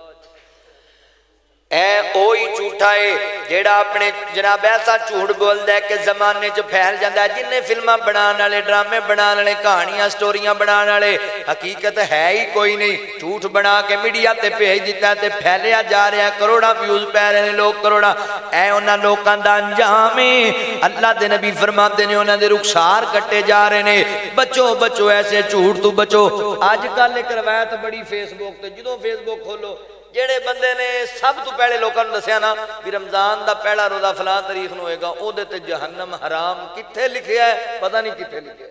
Speaker 2: ਨੇ ਯਕਮ ਅਪ੍ਰੈਲ ਅਪ੍ਰੈਲ ਫੂਲ ਲਓ ਜੀ ਐ ਉਹੀ ਝੂਠਾ ਏ ਜਿਹੜਾ ਆਪਣੇ ਜਨਾਬ ਐਸਾ ਝੂਠ ਬੋਲਦਾ ਹੈ ਕਿ ਜ਼ਮਾਨੇ 'ਚ ਫੈਲ ਜਾਂਦਾ ਜਿੰਨੇ ਫਿਲਮਾਂ ਬਣਾਉਣ ਵਾਲੇ ਡਰਾਮੇ ਬਣਾਉਣ ਵਾਲੇ ਕਹਾਣੀਆਂ ਸਟੋਰੀਆਂ ਬਣਾਉਣ ਵਾਲੇ ਹਕੀਕਤ ਹੈ ਹੀ ਕੋਈ ਨਹੀਂ ਝੂਠ ਬਣਾ ਕੇ ਮੀਡੀਆ ਤੇ ਭੇਜ ਦਿੱਤਾ ਤੇ ਫੈਲਿਆ ਜਾ ਰਿਹਾ ਕਰੋੜਾਂ ਵਿਊਜ਼ ਪੈ ਰਹੇ ਨੇ ਲੋਕ ਕਰੋੜਾਂ ਐ ਉਹਨਾਂ ਲੋਕਾਂ ਦਾ ਅੰਜਾਮ ਏ ਅੱਲਾ ਦੇ ਨਬੀ ਫਰਮਾਉਂਦੇ ਨੇ ਉਹਨਾਂ ਦੇ ਰੁਖਸਾਰ ਕੱਟੇ ਜਾ ਰਹੇ ਨੇ ਬਚੋ ਬਚੋ ਐਸੇ ਝੂਠ ਤੋਂ ਬਚੋ ਅੱਜ ਕੱਲ ਇੱਕ ਰਵਾਇਤ ਬੜੀ ਫੇਸਬੁੱਕ ਤੇ ਜਦੋਂ ਫੇਸਬੁੱਕ ਖੋਲੋ ਜਿਹੜੇ ਬੰਦੇ ਨੇ ਸਭ ਤੋਂ ਪਹਿਲੇ ਲੋਕਾਂ ਨੂੰ ਦੱਸਿਆ ਨਾ ਵੀ ਰਮਜ਼ਾਨ ਦਾ ਪਹਿਲਾ ਰੋਜ਼ਾ ਫਲਾਂ ਤਾਰੀਖ ਨੂੰ ਹੋਏਗਾ ਉਹਦੇ ਤੇ ਜਹੰਨਮ ਹਰਾਮ ਕਿੱਥੇ ਲਿਖਿਆ ਹੈ ਪਤਾ ਨਹੀਂ ਕਿੱਥੇ ਲਿਖਿਆ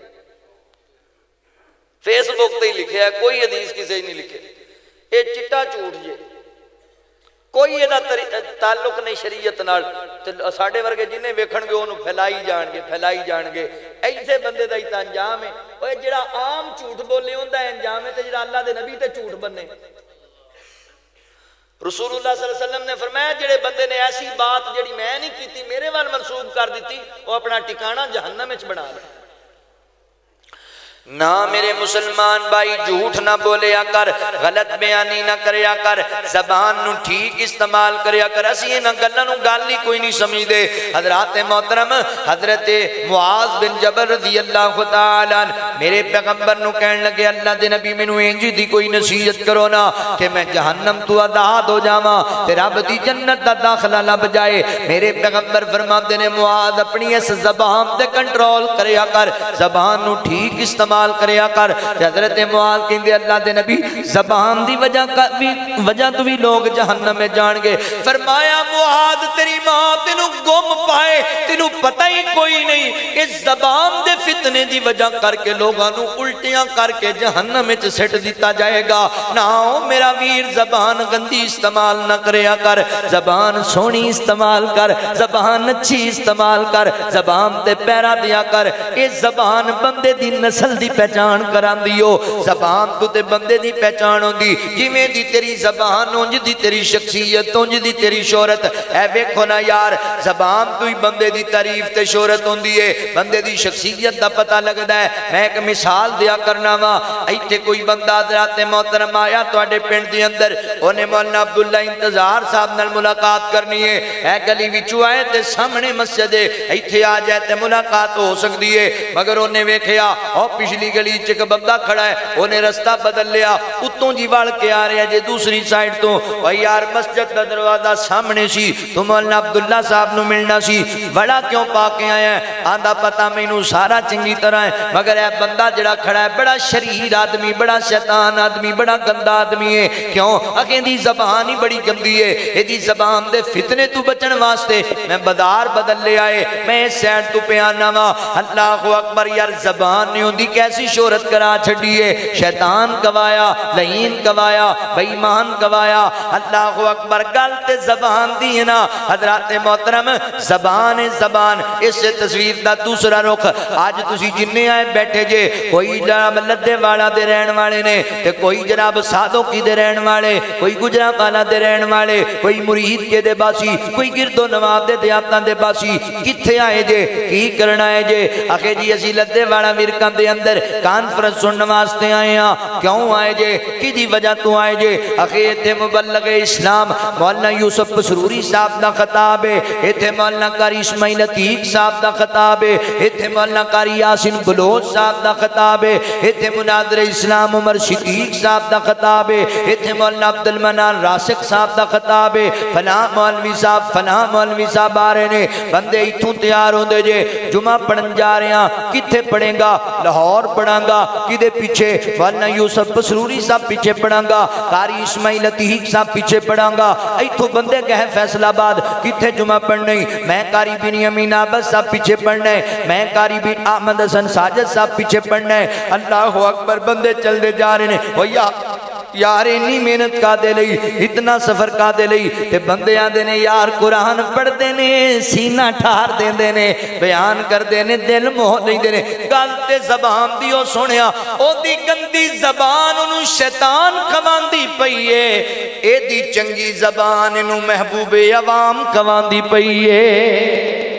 Speaker 2: ਫੇਸਬੁੱਕ ਤੇ ਹੀ ਲਿਖਿਆ ਕੋਈ ਹਦੀਸ ਕਿਸੇ ਨਹੀਂ ਲਿਖਿਆ ਇਹ ਚਿੱਟਾ ਝੂਠ ਜੇ ਕੋਈ ਇਹਦਾ ਤਾਲੁਕ ਨਹੀਂ ਸ਼ਰੀਅਤ ਨਾਲ ਤੇ ਸਾਡੇ ਵਰਗੇ ਜਿੰਨੇ ਵੇਖਣਗੇ ਉਹਨੂੰ ਫੈਲਾਈ ਜਾਣਗੇ ਫੈਲਾਈ ਜਾਣਗੇ ਐਸੇ ਬੰਦੇ ਦਾ ਹੀ ਤਾਂ ਅੰਜਾਮ ਹੈ ਓਏ ਜਿਹੜਾ ਆਮ ਝੂਠ ਬੋਲੇ ਹੁੰਦਾ ਅੰਜਾਮ ਹੈ ਤੇ ਜਿਹੜਾ ਅੱਲਾ ਦੇ ਨਬੀ ਤੇ ਝੂਠ ਬੰਨੇ वसल्लम ने फरमाया, जेड़े बंदे ने ऐसी बात जी मैं नहीं की मेरे वाल मनसूब कर दी वो अपना टिकाणा जहन्नम बना ले। ना मेरे मुसलमान भाई, झूठ ना बोलिया कर, गलत बयानी ना करया कर, जबान ठीक इस्तेमाल करया कर। असि इन्हां गल्लां नु गल ही कोई नहीं समझदे। हज़रत मोहतरम, हज़रत मुआज बिन जबर रज़ी अल्लाह तआला मेरे पैगंबर नु कहन लगे, अल्लाह दे नबी मेनू इंज दी कोई नसीहत करो ना, कि मैं जहन्नम तू आज़ाद हो जावां, ते रब दी जन्नत दा दाखला लब जाए। मेरे पैगंबर फरमाते ने, मुआज अपनी इस जबान ते कंट्रोल कर, जबान ठीक इस्तेमाल इस्तेमाल करया कर। हज़रत मुआल कहते अल्लाह के नबी, जबान की वजह भी, वजह तो भी लोग जहन्नम में जाएँगे फरमाया मुआद तेरी माँ तेन गुम पाए, तेन पता ही कोई नहीं। इस जबान के फितने की वजह करके लोगों उल्टियाँ करके जहन्नम सिट दिता जाएगा। ना मेरा वीर, जबान गंदी इस्तेमाल न करया कर। जबान सोहनी इस्तेमाल कर, जबान अच्छी इस्तेमाल कर, जबान ते पैरा दिया कर। इस जबान बंदे की नस्ल दी पहचान करा दियो जबान तू ते बंदे दी पहचान होंगी जिमें दी तेरी जबान, उंज दी तेरी शख्सियत, उंज दी तेरी शोहरत। ऐ वेखो ना यार, जबान तो ही बंदे की तारीफ़ ते शोहरत होंगी है बंदे की शख्सियत का पता लगता है मैं एक मिसाल दिया करना वा। इतने कोई बंदा मोहतरम आया थोड़े पिंड के अंदर। उन्हें मौलाना अब्दुल्ला इंतज़ार साहब न मुलाकात करनी है ए गली बिचू आए तो सामने मस्जिद है इतने आ जाए तो मुलाकात हो सकती है मगर उन्हें वेख्या पिछली गली च एक बंदा खड़ा है उन्हें रस्ता बदल लिया। उत्तों जी वल के आ रहा जे दूसरी साइड तो। भाई यार, मस्जिद का दरवाज़ा सामने सी तू मौलाना अब्दुल्ला साहब न मिलना सी। बड़ा क्यों पा के आया आंदा पता मैनू सारा चंगी तरह है। मगर यह बंदा जरा खड़ा है, बड़ा शरीर आदमी, बड़ा शैतान आदमी, बड़ा गंदा आदमी है। क्यों? अगे जबान ही बड़ी गंदी है। यदि जबान दे फितने तू बचन वास्ते मैं बाज़ार बदल ले आए। मैं इस सैड तू पे आना वा। अल्लाह अकबर, यार जबान नहीं होती कैसी शोहरत करा छी है शैतान गवाया लहीन गवाया, बेईमान गवाया। अल्लाह अकबर, गल ते जबान दी है ना। हज़रत मोहतरम, जबान है जबान। इस तस्वीर का दूसरा रुख। अज तुम जिन्ने आए बैठे जे, कोई जनाब लद्दे वाला दे रहन वाले ने, ते कोई जनाब साधोकी दे रहन वाले, कोई गुजरा वाला दे रहन वाले, कोई मुरीद के दे बासी, कोई गिरदो नवाब दे देहातां दे बासी किथे आए जे, की करना है जे? आखे जी, असी लद्दे वाला विरकां दे अंदर कॉन्फ्रेंस सुनने वास्ते आए हैं। क्यों आए जे? कि वजह तो आए जे? आखे इतने मुबलग इस्लाम। मौलाना यूसुफ सरूरी साहब का खिताब है। इतने मौलाना कारी इसमाइल अतीक साहब का खिताब है। इतने मौलाना कारी यासिन बलोच साहब का खिताब है। इतने मुनादर इस्लाम उमर शकीक साहब का खिताब है। इतने मौलाना अब्दुल मनान रासिक साहब का खिताब है। फना मौलवी साहब फना मौलवी साहब आ रहे ने बंदे इतों तैयार होंगे जे। जुमा पढ़न जा रहे हैं। कितने पढ़ेगा? लाहौर पढ़ागा। कि पीछे? वाना यूसुफ बसरूरी साहब पीछे पढ़ागा। कारी इसमाइल अतीक साहब पीछे पढ़ागा। इतों बंदे कह फैसलाबाद कितने जुमा पढ़ने? मैं कारी बिन अमीन आबद साहब पीछे पढ़ना। है मैं कारी बिन अहमद हसन साजद साहब पीछे पढ़ना। है अल्लाह अकबर, बंदे चलते जा रहे हैं। भैया यार, इन्नी मेहनत का दे इतना सफ़र का दे बंदे आंदे ने, यार, कुरान पढ़ते ने, सीना ठार देंदे ने, बयान करते ने, दिल मोह लेंदे ने। गल ते जबान ओ सुनिया ओदी गंदी जबान शैतान खवांदी पई है एदी चंगी जबान इनु महबूबे अवाम खवांदी पई है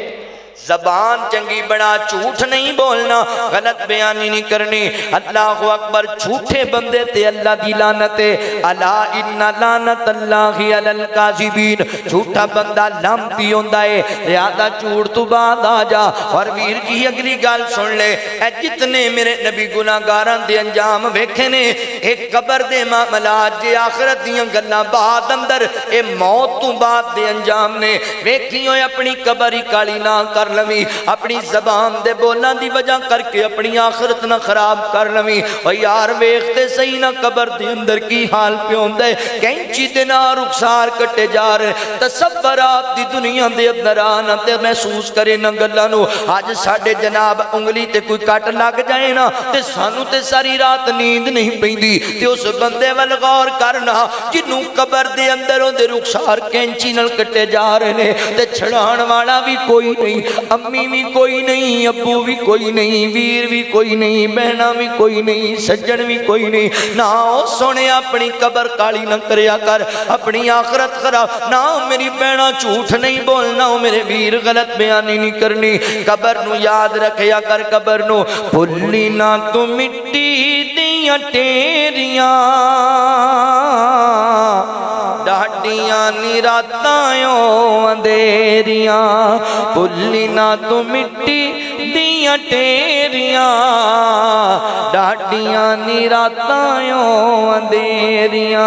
Speaker 2: जबान चंगी बना, झूठ नहीं बोलना, गलत बयानी नहीं करनी। अल्लाह अकबर झूठे बंदे ते, अल्लाह की लानत अला इन्ना लानत अल्लाह ही अलल काजिबीन। झूठा बंदा लामती होंदा है। लिहाजा झूठ तो बाद आ जा। और वीर जी, अगली गल सुन ले। ए जितने मेरे नबी गुनाहगारां दे अंजाम वेखे ने एक कबर दे मामलात जे आखिरत दी गल्लां बाद अंदर ए मौत तो बाद दे अंजाम ने। वेखी होए अपनी कबर ही काली ना कर लवी, अपनी जबान दे बोलों की वजह करके अपनी आखरत ना खराब कर लवी। और यार वेखते सही ना, कबर के अंदर की हाल प्योंदे। कैंची के ना रुखसार कटे जा रहे। तस्वरात की दुनिया के अंदर आना महसूस करे ना गलों अज साडे जनाब उंगली ते कोई कट लग जाए ना, ते सानू ते सारी रात नींद नहीं पैंदी ते उस बंदे वाल गौर करना जिन्हों कबर के अंदर ओंदे रुखसार कैंची नाल कटे जा रहे ने, ते छड़ाण वाला भी कोई नहीं। अम्मी भी कोई नहीं अबू भी कोई नहीं, वीर भी कोई नहीं, बहना भी कोई नहीं, सज्जन भी कोई नहीं। ना सोने अपनी कबर काली न करया कर, अपनी आखरत करा। ना मेरी बहना झूठ नहीं बोलना मेरे वीर गलत बयानी नहीं करनी। कबर न याद रखया कर, कबर न। भुली ना तू मिट्टी दिया टेरिया। डाडिया निरातायों अंधेरिया भुली ना तू मिट्टी दिया टेरिया डाडिया निरातायों अंधेरिया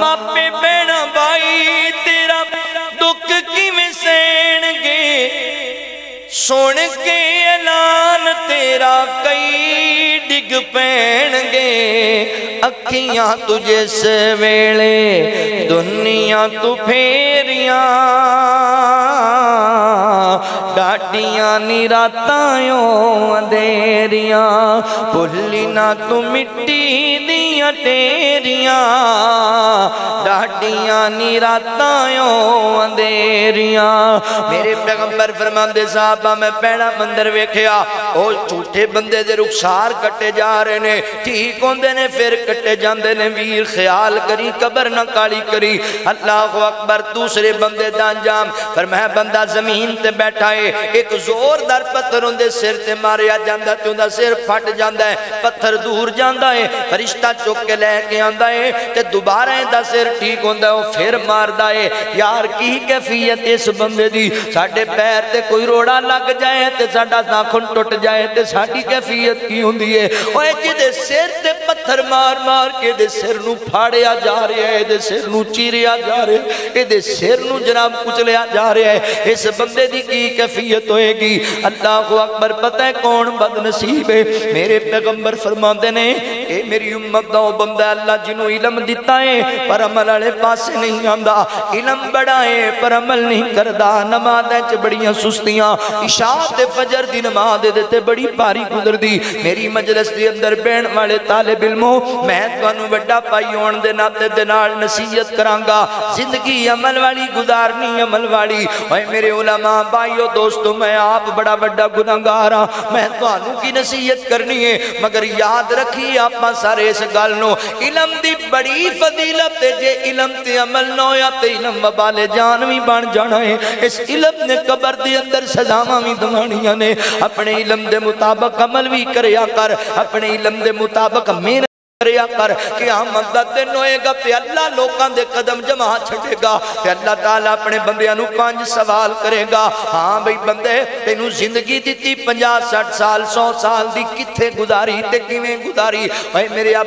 Speaker 2: मापे भैन भाई तेरा दुख किमें सहन गे सुन के ऐलान तेरा कई डिग पैणगे अखियाँ तुझे से वेले दुनिया तू फेरिया डाडिया निरातायों अंधेरिया भुली ना तू मिट्टी दिया तेरिया डाडिया नी अंधेरिया। मेरे पैगंबर फरमाते साहब, मैं पैड़ा मंदिर वेख्या। झूठे बंदे दे रुखसार कट्टे जा रहे ने। ठीक होंगे ने, फिर कट्टे जाते ने। वीर ख्याल करी, कबर ना काली करी। अल्लाह अकबर, दूसरे बंदे का अंजाम। पर मैं बंदा ज़मीन ते बैठा है। एक जोरदार पत्थर उनके सिर ते मारिया जाता तो सिर फट जाता है। पत्थर दूर जाता है। फरिश्ता चुक लैके आता है ते दोबारा इहदा सिर ठीक है फिर मारदा है यार की कैफियत इस बंदे दी साडे पैर ते कोई रोड़ा लग जाए ते साडा नाखून टुट जाए ते साडी की हुंदी है ओए जिदे सिर ते पत्थर मार मार के सिर नु फाड़िया जा रहा है दे सिर नु चीरिया जा रहा है दे सिर नु जनाब कुचलिया जा रहा है इस बंदे दी की कैफियत होएगी अल्लाह को अकबर पता है कौन बदनसीब है मेरे पैगंबर फरमाते ने ए मेरी उम्मत दा बंदा अल्लाह जिन्हों इलम दिता है, पर अमल आले पास नहीं आता इलम बड़ा है, पर अमल नहीं करता नमाज़ च बड़िया सुस्तियाँ। इशा ते फजर की नमाज़ देते बड़ी भारी गुजरती मेरी मजलस के अंदर बहन वाले ताले बिलमो मैं थानू वा पाई होने के नाते दे नसीहत करांगा। ज़िंदगी अमल वाली, गुजारनी अमल वाली। और मेरे उलमा भाईओ दोस्तों, मैं आप बड़ा वा गुनागार हाँ मैं थानू की नसीहत करनी है? मगर याद रखी आप सारे इस गल इलम इलम दी बड़ी फजीलत जे इलम ते अमल ना होया ते इलम वाले जान भी बन जाना है। इस इलम ने कबर के अंदर सजाव भी दवानियाँ ने। अपने इलम के मुताबक अमल भी कर। अपने इलम दे मुताबिक मेहनत करिया कर क़यामत दा दिन अल्लाह लोकां दे कदम जमा छड़ेगा ते अल्लाह ताला अपने बंदियाँ सवाल करेगा हाँ भाई बंदे तेनू ज़िंदगी 50 60 साल 100 साल दी किथे गुजारी ते गुजारी ओए मेरे आ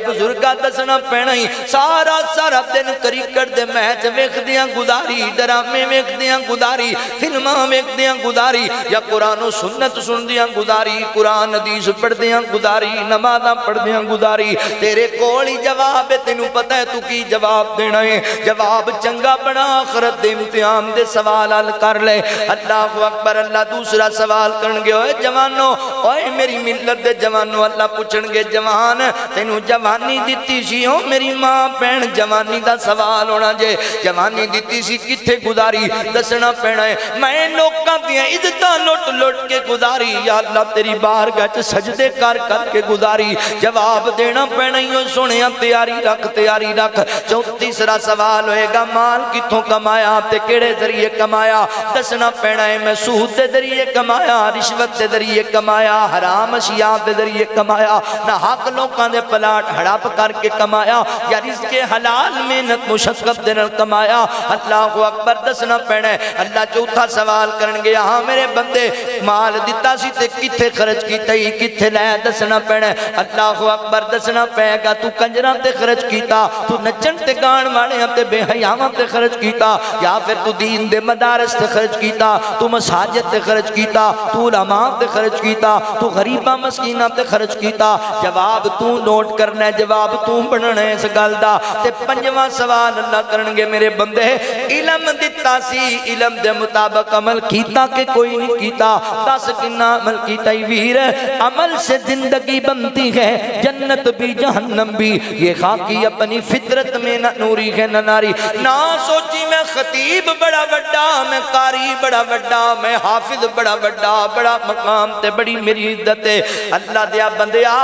Speaker 2: दसना पैना ही सारा सारा दिन क्रिकेट दे मैच वेखदियाँ गुजारी ड्रामे वेखदियाँ गुजारी फिल्मां वेखदियाँ गुजारी या कुरान सुन्नत सुनदियाँ गुजारी कुरान हदीस पढ़दियाँ गुजारी नमाज़ां पढ़दियाँ गुजारी तेरे तेरे कोल ही जवाब है, तेन पता है तू की जवाब देना है। जवाब चंगा बना, आखरत इम्तिहान दे सवाल हल कर ले। अल्लाह अकबर, अल्लाह दूसरा सवाल ओए जवानो, ओए मेरी मिलत दे जवानो, अल्लाह पूछणगे जवान, तेनू जवानी दित्ती सी, ओ मेरी माँ भैन जवानी का सवाल होना जे। जवानी दित्ती सी किथे गुजारी, दसना पैना है। मैं लोगों दियाँ इज्जतां लुट लुट के गुजारी, या अल्लाह तेरी बारगाह च सजदे कर कर के गुजारी। जवाब देना पैना ही नहीं सुने तैयारी रख तैयारी रख। चौ तीसरा सवाल होएगा, माल कितों कमाया ते केड़े ज़रिए कमाया? दसना पैना है मैं सूद के ज़रिए कमाया, रिश्वत के ज़रिए कमाया, हराम अशिया के ज़रिए कमाया, ना हक लोगों के पलाट हड़प करके कमाया, या इसके हलाल मेहनत मुशक्कत दे कमाया। अल्लाह को अकबर, दसना पैना है। अल्लाह चौथा सवाल कर हाँ मेरे बंदे, माल दिता सी ते किथे खर्च किया किथे लै दसना पैना अल्लाह को अकबर, दसना पैगा जाएगा तू कंजर ते खर्च किया तू नचन ते गाण वाले ते बेहयाव ते खर्च किया या फिर तू दीन दे मदारस ते खर्च किया तू मसाजत ते खर्च किया तू लमा ते खर्च किया तू गरीबा मस्कीना ते खर्च किया जवाब तू नोट करना है, जवाब तू बनना इस गल का पंजवा सवाल अल्लाह करे मेरे बंदे, इलम दिता सी इलम दे मुताबिक अमल किया कि कोई नहीं किया दस किन्ना अमल किया वीर, अमल से ज़िंदगी बनती है, जन्नत भी जहन जहन्नम भी ये खाकी अपनी फितरत में न नूरी है, न नारी। ना सोची मैं खतीब बड़ा बड़ा मैं कारी बड़ा बड़ा मैं हाफिज बड़ा बड़ा बड़ा मकाम ते बड़ी मेरी इज़्ज़त है। अल्लाह दिया बंदिया,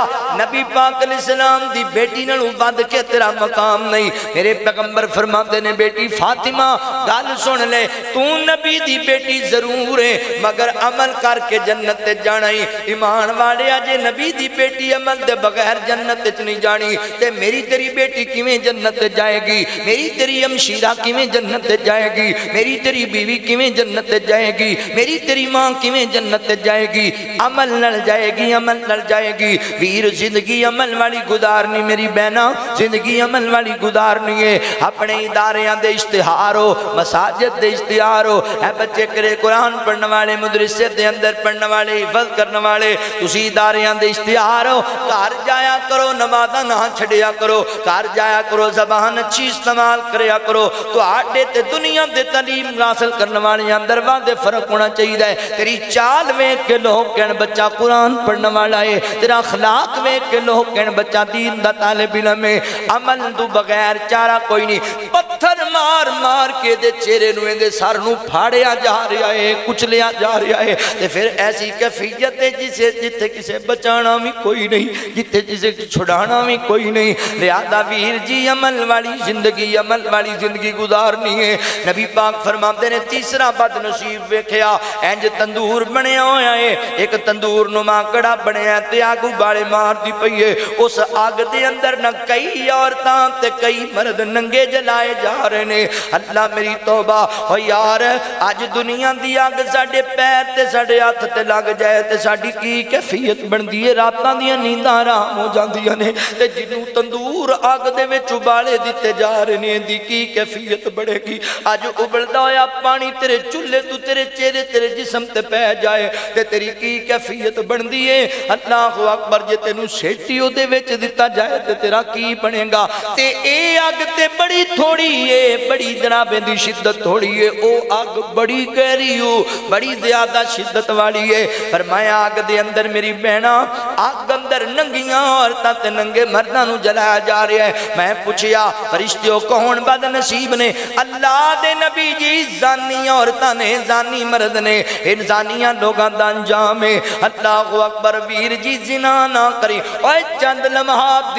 Speaker 2: नबी पाक इस्लाम दी बेटी नालों वध के तेरा मकाम नहीं। मेरे पैगंबर फरमाते ने, बेटी फातिमा, गल सुन ले, तू नबी दी बेटी ज़रूर है, मगर अमल करके जन्नत जाना ही। ईमान वाले जे नबी दी बेटी अमल दे बगैर जन्नत नहीं जाना। जानी, ते मेरी तेरी बेटी किमें जन्नत जाएगी? मेरी तेरी अमशीरा किमें जन्नत जाएगी? मेरी तेरी बीवी किमें जन्नत जाएगी? मेरी तेरी माँ किमें जन्नत जाएगी? अमल नल जाएगी, अमल नल जाएगी। वीर, ज़िंदगी अमल वाली गुजारनी मेरी बहना। ज़िंदगी अमल वाली गुजारनी है अपने इदारे के इश्तिहार हो मसाजत के इश्तिहार हो। है बच्चे करे कुरान पढ़ने वाले, मदरसे के अंदर पढ़ने वाले हिफत करने वाले तुम इदारे के इश्तिहार हो। घर जाया करो नमाजा ना छड़िया करो, घर जाया करो, जबान अच्छी इस्तेमाल करया करो। तो आडे ते दुनिया दे तलीम हासिल करने वाले अंदर वादे फ़र्क होना चाहिए तेरी चाल वेख के लोग कह बच्चा कुरान पढ़ने वाला है। तेरा अखलाक वे के लोग कहन बच्चा दीन दा तालिब इल्म है। अमल तू बगैर चारा कोई नहीं। पत्थर मार मार के दे चेहरे नु दे सर नु फाड़िया जा रहा है, कुचलिया जा रहा है। ते फिर ऐसी कैफियत है जिसे जिथे किसे बचाना भी कोई नहीं, जिथे जिसे छुड़ाना भी कोई नहीं। लिहाजा वीर जी, अमल वाली ज़िंदगी, अमल वाली ज़िंदगी गुजारनी है। नबी पाक फरमाते ने, तीसरा बद नसीब वेख्या, इंज तंदूर बनया होया है। एक तंदूर नुमा कड़ा बनया ते आग उबाले मारती पई है। उस अग दे अंदर न कई औरतां ते कई मर्द नंगे जलाए जा रहे ने। अल्लाह मेरी तौबा हो यार अज दुनिया दी अग साडे पैर ते साडे हथ ते लग जाए ते साडी की कैफियत बनदी है? रातां दी नींदां आराम हो जांदियाँ ने। ते जिन्नू तंदूर अग दे उबाले दिते जा रहे ने की कैफियत बढ़ेगी? अज उबलदा होया पानी तेरे चूल्हे तू तेरे चेहरे तेरे जिस्म ते पै जाए ते तेरी की कैफियत बनदी है अल्लाह अकबर, जे तेनू सेठी विच दिता जाए ते तेरा की बनेगा? ते अग ते बड़ी थोड़ी है बड़ी जनाबे दी शिद्दत थोड़ी है ओ अग बड़ी गहरी हो बड़ी ज़्यादा शिद्दत वाली है फरमाया अग दे अंदर मेरी बहना अग अंदर नंगियाँ औरतां नंगे मर्दां जलाया जा रहा है मैं पूछया फरिश्तियों कौन बद नसीब ने अल्लाह दे नबी जी जानी औरतां ने जानी मर्द ने इन जानिया लोगों का अंजाम है अल्लाह अकबर वीर जी जिना ना करी ओए चंद लम्हात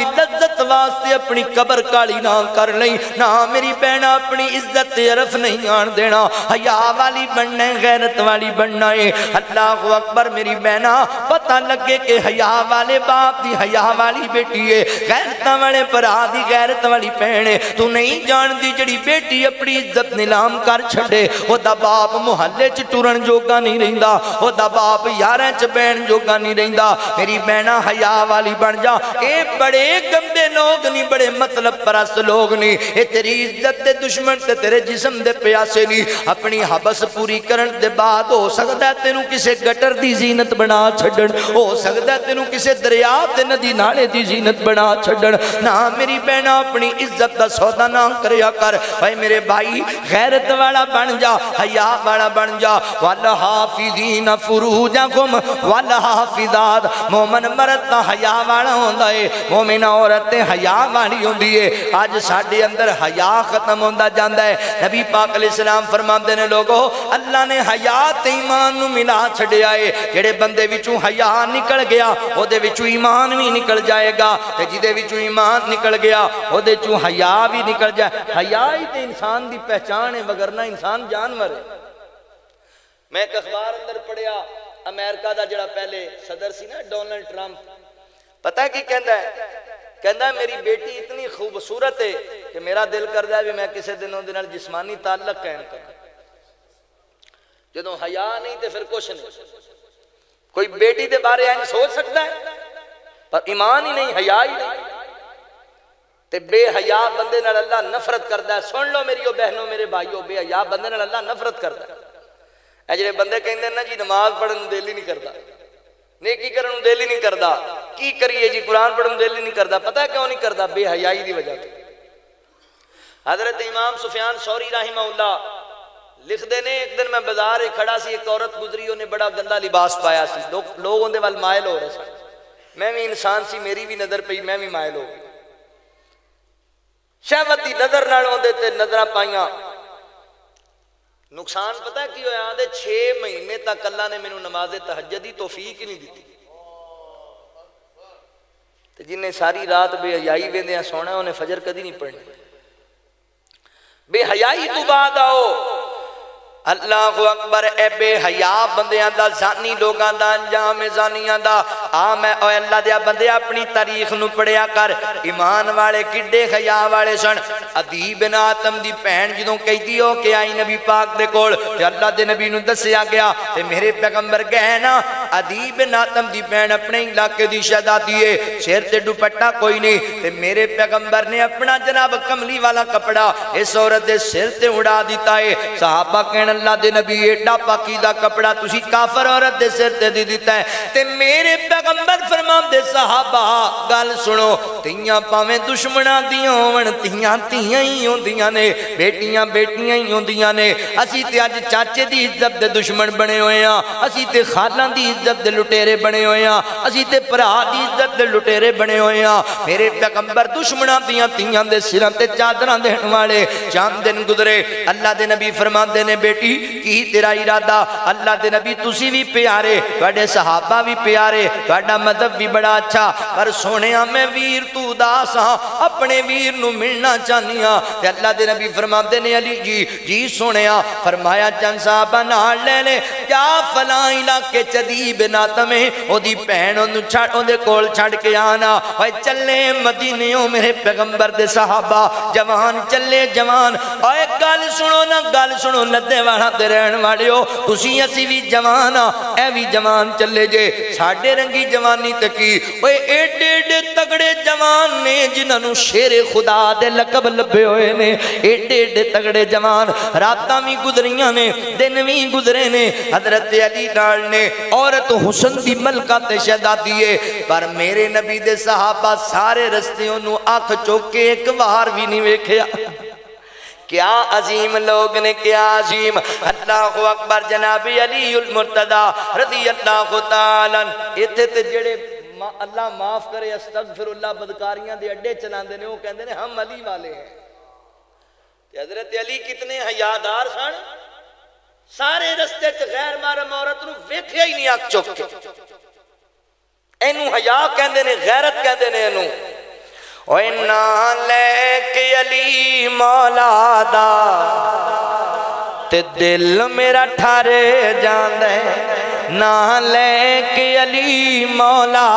Speaker 2: वास्ते अपनी कबर काली ना कर लई ना मेरी बहना अपनी इज़्ज़त अरफ नहीं आन देना हया वाली बनना है गैरत वाली बनना है अल्लाह अकबर मेरी बहना पता लगे कि हया वाले बाप की हया वाली बेटी गैरत वाले भरा दी गैरत वाली भैन तू नहीं जानती जड़ी बेटी अपनी इज़्ज़त नीलाम कर छे ओदा बाप मुहल्ले च टुरन जोगा नहीं रहा ओदा बाप यारां बैण जोगा नहीं रहिंदा। मेरी बहना हया वाली बन जा। ए बड़े गंदे लोग नहीं बड़े मतलब परस्त लोग नहीं ये तेरी इज़्ज़त दे दुश्मन ते तेरे जिसम के प्यासे नहीं अपनी हबस पूरी करन दे बाद हो सकता है तेनू किसे गटर की जीनत बना छड्डण हो सकदा है तेनू किसे दरिया नदी नाले की जीनत बना छड्डण ना मेरी बहना अपनी इज़्ज़त दा सौदा ना करया कर। भाई मेरे भाई, गैरत वाला बन जा, हया वाला बन जा। वल हाफिजीन फुरूजकुम वल हाफिजात मोमन मरद ता हया वाला होंदा है मोमिन औरत हया वाली होंदी है आज साडे अंदर हया खत्म होंदा जांदा है नबी पाक अलैहि सलाम फरमांदे ने, लोगो, अल्लाह ने हया ते ईमान नु मिला छड़िया है जेड़े बंदे विचों हया निकल गया, ओदे विचों ईमान भी निकल जाएगा। ते जिदे विचों ईमान निकल गया ओदे चों हया भी निकल जाए हया ही ते इंसान दी पहचान है वगरना इंसान जानवर है मैं एक अखबार अंदर पढ़िया अमेरिका का जड़ा पहले सदर सी ना डोनाल्ड ट्रंप पता है की कहता है कहता मेरी बेटी इतनी खूबसूरत है कि मेरा दिल करता है भी मैं किसी दिन ਉਹਦੇ जिस्मानी ताल्लक कायम करा ਜਦੋਂ ਹਯਾ ਨਹੀਂ ਤੇ ਫਿਰ ਕੁਛ ਨਹੀਂ ਕੋਈ ਬੇਟੀ ਦੇ ਬਾਰੇ ਐਂ ਸੋਚ ਸਕਦਾ ਹੈ पर ईमान ही नहीं हया ही नहीं। ते बेहया बंदे अल्लाह नफरत करता है। सुन लो मेरी बहनों, मेरे भाईओ बेहया बंदे अल्लाह नफरत करता है। जे बंदे कहें ना जी, नमाज़ पढ़न दिल ही नहीं करता नेकी करन दिल ही नहीं करता की करिए जी, कुरान पढ़न दिल ही नहीं करता पता क्यों नहीं करता बेहयाई की वजह से हज़रत इमाम सुफियान सौरी राहिमा लिखते ने, एक दिन मैं बाज़ार खड़ा सी, एक औरत गुजरी, उन्हें बड़ा गंदा लिबास पाया सी। लोग उनके वाल मायल हो रहे थे मैं भी इंसान सी, मेरी भी नज़र पी मैं भी मायल हो गई। की नज़र नज़र पाइया। नुकसान पता की होया? छे महीने तक अल्लाह ने मैं नमाज़ तहजद की तोफीक ही नहीं दी जिन्हें सारी रात बेहयाई वेंद सोना उन्हें फजर कदी नहीं पढ़नी। बेहयाई तू बाद आओ। अल्लाह अकबर ए बेहया बंदियाँ जानी लोगों का अंजाम जानिया का आ मैं अल्लाह दिया बंदे, अपनी तारीख न पढ़िया कर। ईमान वाले किडे हया वाले सन। अदीब न आतम की भैन जो कहती हो के आई नबी पाक दे अल्लाह दे नबी दसया गया मेरे पैगंबर गए ना अदीब बिन आतम दी भैन अपने इलाके दी शहजादी है। सिर ते दुपट्टा कोई नहीं। ते मेरे पैगंबर ने अपना जनाब कमली वाला कपड़ा इस औरत दे सिर ते उड़ा दिता है। सहाबा कहन अल्लाह दे नबी एडा पाकी दा कपड़ा तुसी काफर औरत दे सिर ते दी दिता है। ते मेरे पैगंबर फरमांदे, सहाबा, गल सुनो, तियाँ भावे दुश्मनां दियाँ होवन, तियाँ तियाँ ही होंदियाँ ने, बेटियाँ बेटियाँ ही होंदियाँ ने। असी ते अज चाचे दी इज़्ज़त दुश्मन बने हुए हाँ असी ते खालां इज़्ज़त लुटेरे बने हुए हाँ। असी तो भरा की इज़्ज़त लुटेरे बने हुए मेरे पैगंबर दुश्मना दियाँ के सिर से चादर देने वाले चंद दिन गुजरे अल्लाह के नबी फरमाते ने, बेटी, की तेरा इरादा? अल्लाह के नबी तुम भी प्यारे थोड़े सहाबा भी प्यारे थोड़ा मदब भी बड़ा अच्छा। पर सोने मैं वीर तू उदास हाँ अपने वीर न मिलना चाहनी हाँ। अल्लाह के नबी फरमाते ने, अली जी जी सोने फरमाया, चंद साहब नाल ले ले क्या चदीब नातमे ओदी भैन ओनू ओदे कोल छड़ के आना ओए चले मदीने मेरे पैगंबर दे सहाबा जवान चले जवान ओए गल सुनो ना गल सुनो लद्दे वाला रहन वाले तुसी असी भी जवान आ भी जवान चले जे साडे रंगी जवानी ते की ओए एडे एडे तगड़े जवान ने जिन्हां शेरे खुदा दे लकब लभे हुए ने एडे एडे तगड़े जवान रातां भी गुजरियाँ ने दिन भी गुजरे ने हज़रत अली ने औरत हुसन दी मलका ते शहजादी है। पर मेरे नबी दे सहाबा सारे रस्ते अख चुक के एक बार भी नहीं वेख्या। क्या अजीम लोग ने, क्या अजीम। अल्लाह अकबर जनाबी अली मुर्तदा रदी अल्लाह तालन इथे ते जेड़े अल्लाह माफ़ करे, अस्तगफिरुल्लाह बदकारियाँ दे अड्डे चलाते ने वो कहते हैं हम अली वाले हैं। हज़रत अली कितने हयादार सन सारे रस्ते गैर मारम औरत ही नहीं चुक के। एनू हया कहते ने, गैरत ने लैके अली मौला दा, ते दिल मेरा ठारे जांदा ना लैके अली मौला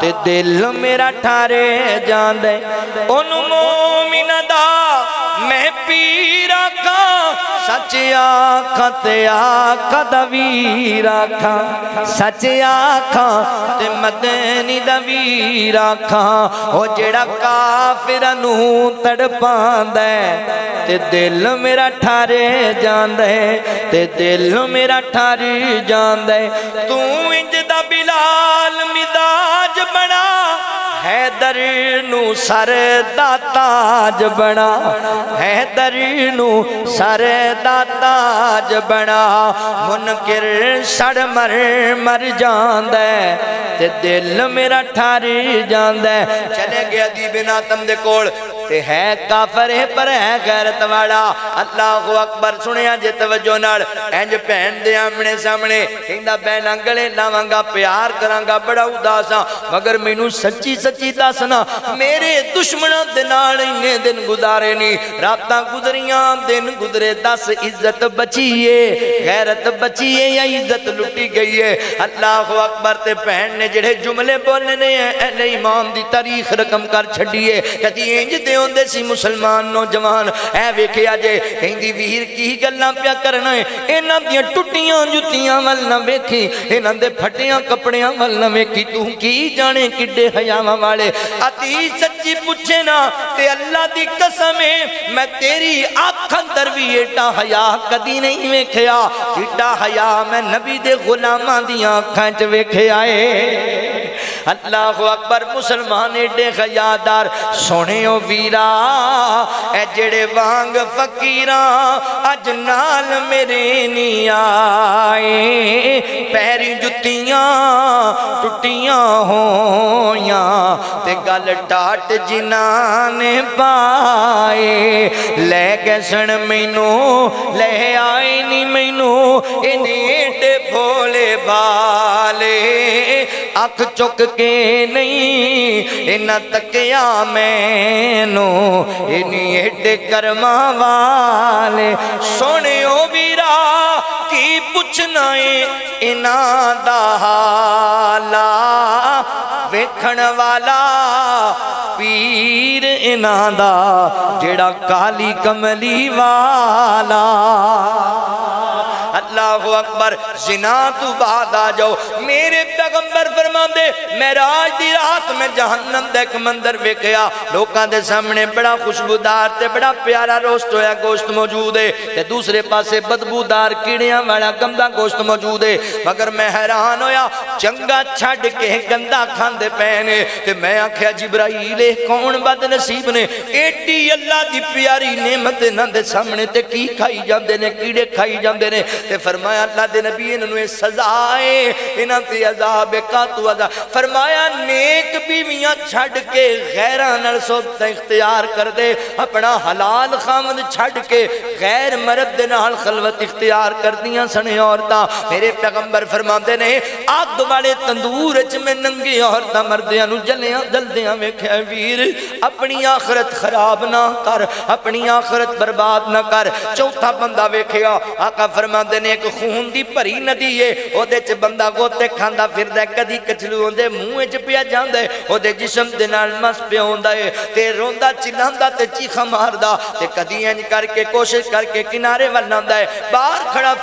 Speaker 2: ते दिल मेरा ठारे ओनू मोमिन मैं सच आखा ते आखा दवीर आखा सच आखा ते मदनी दवीर आखा। ओ जेड़ा काफिर नू तड़पांदा ते दिल मेरा ठारे जांदा ते दिल मेरा ठारी जांदा तू इंज दा बिलाल मिजाज बना हैदर नू सर दा ताज बना। हैदर नू सर दा ताज बना। मुनकिर सड़ मर मर जांदा ते दिल मेरा ठार जांदा चले गया दी बिना तम दे कोल। ते है काफर है पर है गैरत वाला। अल्लाह अकबर सुनिया जे तवज्जो नाल। इंज भैन दे आमने सामने। कहंदा भैन गले लावांगा, प्यार करांगा, बड़ा उदास हाँ। मगर मैनू सच्ची सच्ची दसना मेरे दुश्मनों दे नाल इन्ने दिन गुजारे नहीं रातां गुजरियाँ, दिन गुजरे, दस इज़्ज़त बची है गैरत बची है या इज़्ज़त लुटी गई है अल्लाह अकबर ते भैन ने जेड़े जुमले बोलने हैं इमाम दी तारीख रकम कर छड़ी है कदी इंज दे होंगे सी मुसलमान नौजवान। ऐ वेख्या जे कहती वीर की गल्लां पिया करना है इन्हां दियाँ टुटियाँ जुतियाँ वल ना वेखी। इन्हां फटियाँ कपड़ियाँ वल ना वेखी। तू की जाने किड्डे हयावां वाले अति सच्ची पूछे ना ते अल्लाह दी कसम है मैं तेरी अख अंदर भी एडा हया कदी नहीं वेख्या एडा हया मैं नबी दे गुलामा दियाँ अखां च वेख्या है अल्लाह अकबर मुसलमान एडे खजादार सोने वीरा ए जेड़े वांग फकीर अज नाल मेरे नी आए पैरी जुतियाँ टुटियाँ होया ते गल टाट जिना ने पाए लै गए सन मैनू ले आए नी मैनू इन्हें भोले बाले अख चुक के नहीं इन्ना तकिया मैनू इन्नी एडे कर्मा वाले सोने वीरा की पुछना है इना दहाला वेखण वाला पीर इना दा जेड़ा काली कमली वाला अल्लाह अकबर, जिना तू बाद आ जाओ। मेरे पैगंबर फरमाते महराज दी रात में जहन्नम दा एक मंदिर वेखया। लोकां दे सामने बड़ा खुशबूदार ते बड़ा प्यारा रोस्ट होया गोश्त मौजूद है। ते दूसरे पासे बदबूदार कीड़ियाँ वाला गंदा गोश्त मौजूद है। मगर मैं हैरान होया, चंगा छड़ के गंदा खांदे पे ने। ते मैं आख्या जिब्राइल कौन बद नसीब ने? एडी अल्लाह दी प्यारी नेमत इन्हां दे सामने ते की खाई जांदे ने, कीड़े खाई जांदे ने? ते फरमाया, अल्लाह दे नबी इन्हां सजा है इन्हां ते अजाब का तू अजा फरमाया, नेक बीवियाँ छड़ के गैरां नाल सोबत इख्तियार कर दे, अपना हलाल खामद छड़ के गैर मर्द दे नाल खलवत इख्तियार करदियाँ सने औरतां। मेरे पैगंबर फरमाते ने अग वाले तंदूर च मैं नंगी औरतां मर्दियाँ नु जलियाँ जलदियाँ वेख्या वीर। अपनी आखरत खराब ना कर, अपनी आखरत बर्बाद ना कर। चौथा बंदा वेख्या, आका फरमाते ने एक खून दी भरी नदी है बंदा गोते फिरदा कदी मुँह च पिया जिस्म पिया है ते रोंदा चिल्लांदा ते चीखा कदी इंज करके कोशिश करके किनारे वल है खड़ा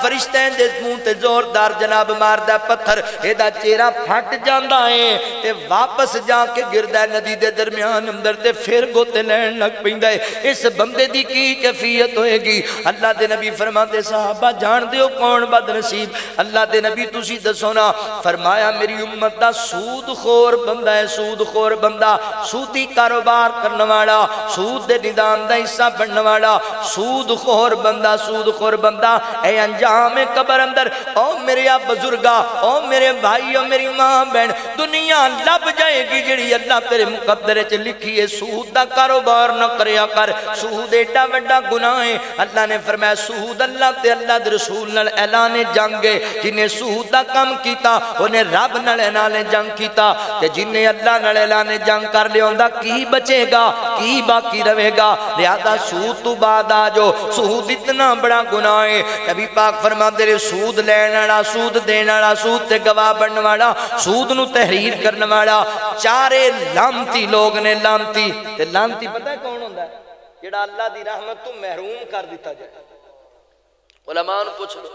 Speaker 2: मुँह ते जोरदार जनाब मारदा पत्थर एदा चेहरा फट जांदा है वापस जाके गिरदा नदी के दरम्यान अंदर फिर गोते लैन लग है इस बंदे दी की कैफियत होएगी अल्लाह दे नबी फरमाते साहबा जान दियो, कौन बदनसीब? अल्लाह दे नबी, तुसी दसो ना। फरमाया, मेरी उम्मत दा सूद खोर बंदा है सूद खोर बंदा। सूदी कारोबार करने वाला, सूद दे निदान दा हिस्सा बनने वाला। सूद खोर बंदा सूद खोर बंदा। ए अंजाम है कबर अंदर। ओ मेरे बुजुर्गा, ओ मेरे भाई, ओ मेरी माँ, बहन, दुनिया लब जाएगी जेड़ी अल्लाह तेरे मुकद्दर च लिखी है। सूद दा कारोबार न करया कर। सूद एडा बड़ा गुनाह है। अल्लाह ने फरमाया, सूद अल्लाह ते अल्लाह दे रसूल नाल ऐलान जंग है जिन्हें सूद दा काम कीता, उन्हें रब नाल ऐलान जंग ते जिन्हें अल्लाह नाल ऐलान जंग कर लिया की बचेगा, की बाकी रहेगा लिहाजा सूद तो बाद आ जो सूद इतना बड़ा गुनाह है, नबी पाक फरमाते रहे, सूद लैन वाला सूद देने वाला सूद ते गवाह बनने वाला, सूद नु तहरीर करने वाला। चारे लामती लोग ने लामती लामती पता है कौन होंदा है? जेड़ा अल्लाह दी रहमत तो महरूम कर दिता जाए। उलमा पूछ लो।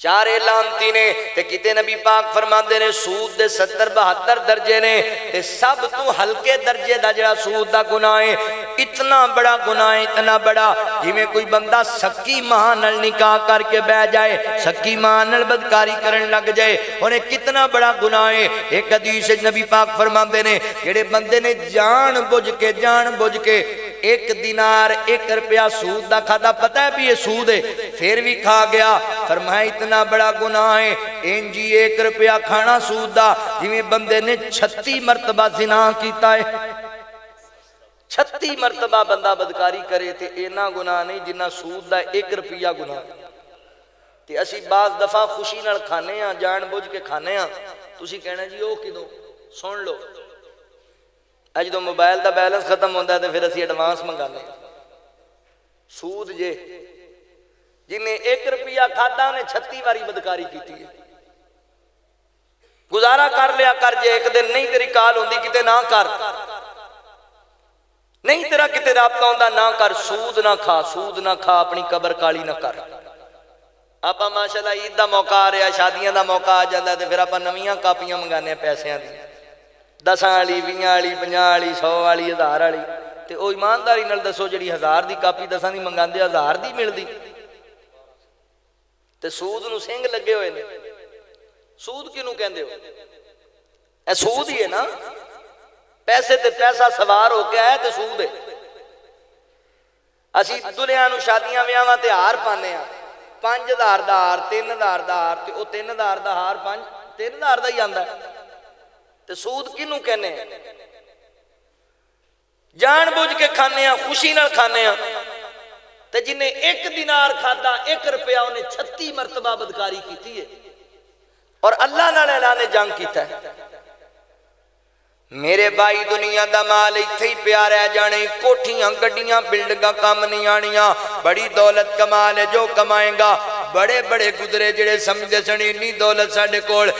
Speaker 2: चारे लामती ने, ते किते नबी पाक फरमाते ने, सूद दे सत्तर बहत्तर दर्जे ने, ते सब तू हल्के दर्जे का जरा सूद का गुनाह है, इतना बड़ा गुनाह है, इतना बड़ा जिमें कोई बंदा सक्की माँ निकाह करके बह जाए सक्की माँ बदकारी करन लग जाए, उन्हें कितना बड़ा गुनाह है। एक हदीस नबी पाक फरमाते ने, जेड़े बंदे ने जान बुझ के, जान बुझ के एक दिनार एक रुपया सूद का खाता पता है भी ये सूद है फिर भी खा गया फरमाया इतना बड़ा गुनाह है इंजी एक रुपया खाना सूद का जिमें बंदे ने छत्ती मरतबा जिना किया है छत्ती मरतबा बंदा बदकारी करे तो इना गुनाह नहीं जिन्ना सूद का एक रुपया गुनाह ਤੇ ਅਸੀਂ ਬਾਜ਼ ਦਫਾ ਖੁਸ਼ੀ ਨਾਲ ਖਾਣੇ ਆ ਜਾਣ ਬੁੱਝ ਕੇ ਖਾਣੇ ਆ ਤੁਸੀਂ ਕਹਿਣਾ ਜੀ ਉਹ ਕਿਦੋਂ ਸੁਣ ਲਓ ਇਹ ਜਦੋਂ ਮੋਬਾਈਲ ਦਾ ਬੈਲੈਂਸ ਖਤਮ ਹੁੰਦਾ ਤੇ ਫਿਰ ਅਸੀਂ ਐਡਵਾਂਸ ਮੰਗਾਉਂਦੇ ਸੂਦ ਜੇ ਜਿਨੇ 1 ਰੁਪਿਆ ਖਾਦਾ ਨੇ 36 ਵਾਰੀ ਬਦਕਾਰੀ ਕੀਤੀ ਹੈ ਗੁਜ਼ਾਰਾ ਕਰ ਲਿਆ ਕਰ ਜੇ ਇੱਕ ਦਿਨ ਨਹੀਂ ਤੇਰੀ ਕਾਲ ਹੁੰਦੀ ਕਿਤੇ ਨਾ ਕਰ ਨਹੀਂ ਤੇਰਾ ਕਿਤੇ ਰਾਬਤਾ ਹੁੰਦਾ ਨਾ ਕਰ ਸੂਦ ਨਾ ਖਾ ਸੂਦ ਨਾ ਖਾ ਆਪਣੀ ਕਬਰ ਕਾਲੀ ਨਾ ਕਰ ਆਪਾਂ ਮਾਸ਼ਾਅੱਲਾ ਈਦ ਦਾ ਮੌਕਾ ਆ ਰਿਹਾ ਸ਼ਾਦੀਆਂ ਦਾ ਮੌਕਾ ਆ ਜਾਂਦਾ ਤੇ ਫਿਰ ਆਪਾਂ ਨਵੀਆਂ ਕਾਪੀਆਂ ਮੰਗਾਨੇ ਪੈਸਿਆਂ ਦੀਆਂ 10 ਵਾਲੀ 20 ਵਾਲੀ 50 ਵਾਲੀ 100 ਵਾਲੀ ਹਜ਼ਾਰ ਵਾਲੀ ਤੇ ਉਹ ਇਮਾਨਦਾਰੀ ਨਾਲ ਦੱਸੋ ਜਿਹੜੀ ਹਜ਼ਾਰ ਦੀ ਕਾਪੀ ਦਸਾਂ ਦੀ ਮੰਗਾਉਂਦੇ ਹਜ਼ਾਰ ਦੀ ਮਿਲਦੀ। ਤੇ ਸੂਦ ਨੂੰ ਸਿੰਘ ਲੱਗੇ ਹੋਏ ਨੇ। ਸੂਦ ਕਿਹਨੂੰ ਕਹਿੰਦੇ ਹੋ? ਇਹ ਸੂਦ ਹੀ ਹੈ ਨਾ। ਪੈਸੇ ਤੇ ਪੈਸਾ ਸਵਾਰ ਹੋ ਕੇ ਆਇਆ ਤੇ ਸੂਦ ਹੈ। ਅਸੀਂ ਦੁਨੀਆਂ ਨੂੰ ਸ਼ਾਦੀਆਂ, ਵਿਆਹਾਂ ਤੇ ਹਾਰ ਪਾਣੇ ਆ 5000 ਦਾ ਹਾਰ 3000 ਦਾ ਹਾਰ ਤੇ ਉਹ 3000 ਦਾ ਹਾਰ 5 3000 ਦਾ ਹੀ ਆਂਦਾ ਤੇ ਸੂਦ ਕਿਹਨੂੰ ਕਹਿੰਦੇ ਜਾਣ ਬੁੱਝ ਕੇ ਖਾਣੇ ਆ ਖੁਸ਼ੀ ਨਾਲ ਖਾਣੇ ਆ ਤੇ ਜਿਨੇ ਇੱਕ ਦਿਨਾਰ ਖਾਦਾ 1 ਰੁਪਿਆ ਉਹਨੇ 36 ਮਰਤਬਾ ਬਦਕਾਰੀ ਕੀਤੀ ਹੈ ਔਰ ਅੱਲਾਹ ਨਾਲ ਐਲਾਨ ਜੰਗ ਕੀਤਾ ਹੈ ਮੇਰੇ ਭਾਈ ਦੁਨੀਆ ਦਾ ਮਾਲ ਇੱਥੇ ਹੀ ਪਿਆ ਰਹਿ ਜਾਣੇ ਕੋਠੀਆਂ ਗੱਡੀਆਂ ਬਿਲਡਿੰਗਾਂ ਕੰਮ ਨਹੀਂ ਆਣੀਆਂ ਬੜੀ ਦੌਲਤ ਕਮਾ ਲੈ ਜੋ बड़े बड़े गुजरे जेड़े समझदे सन, इन्नी दौलत साढ़े कोल।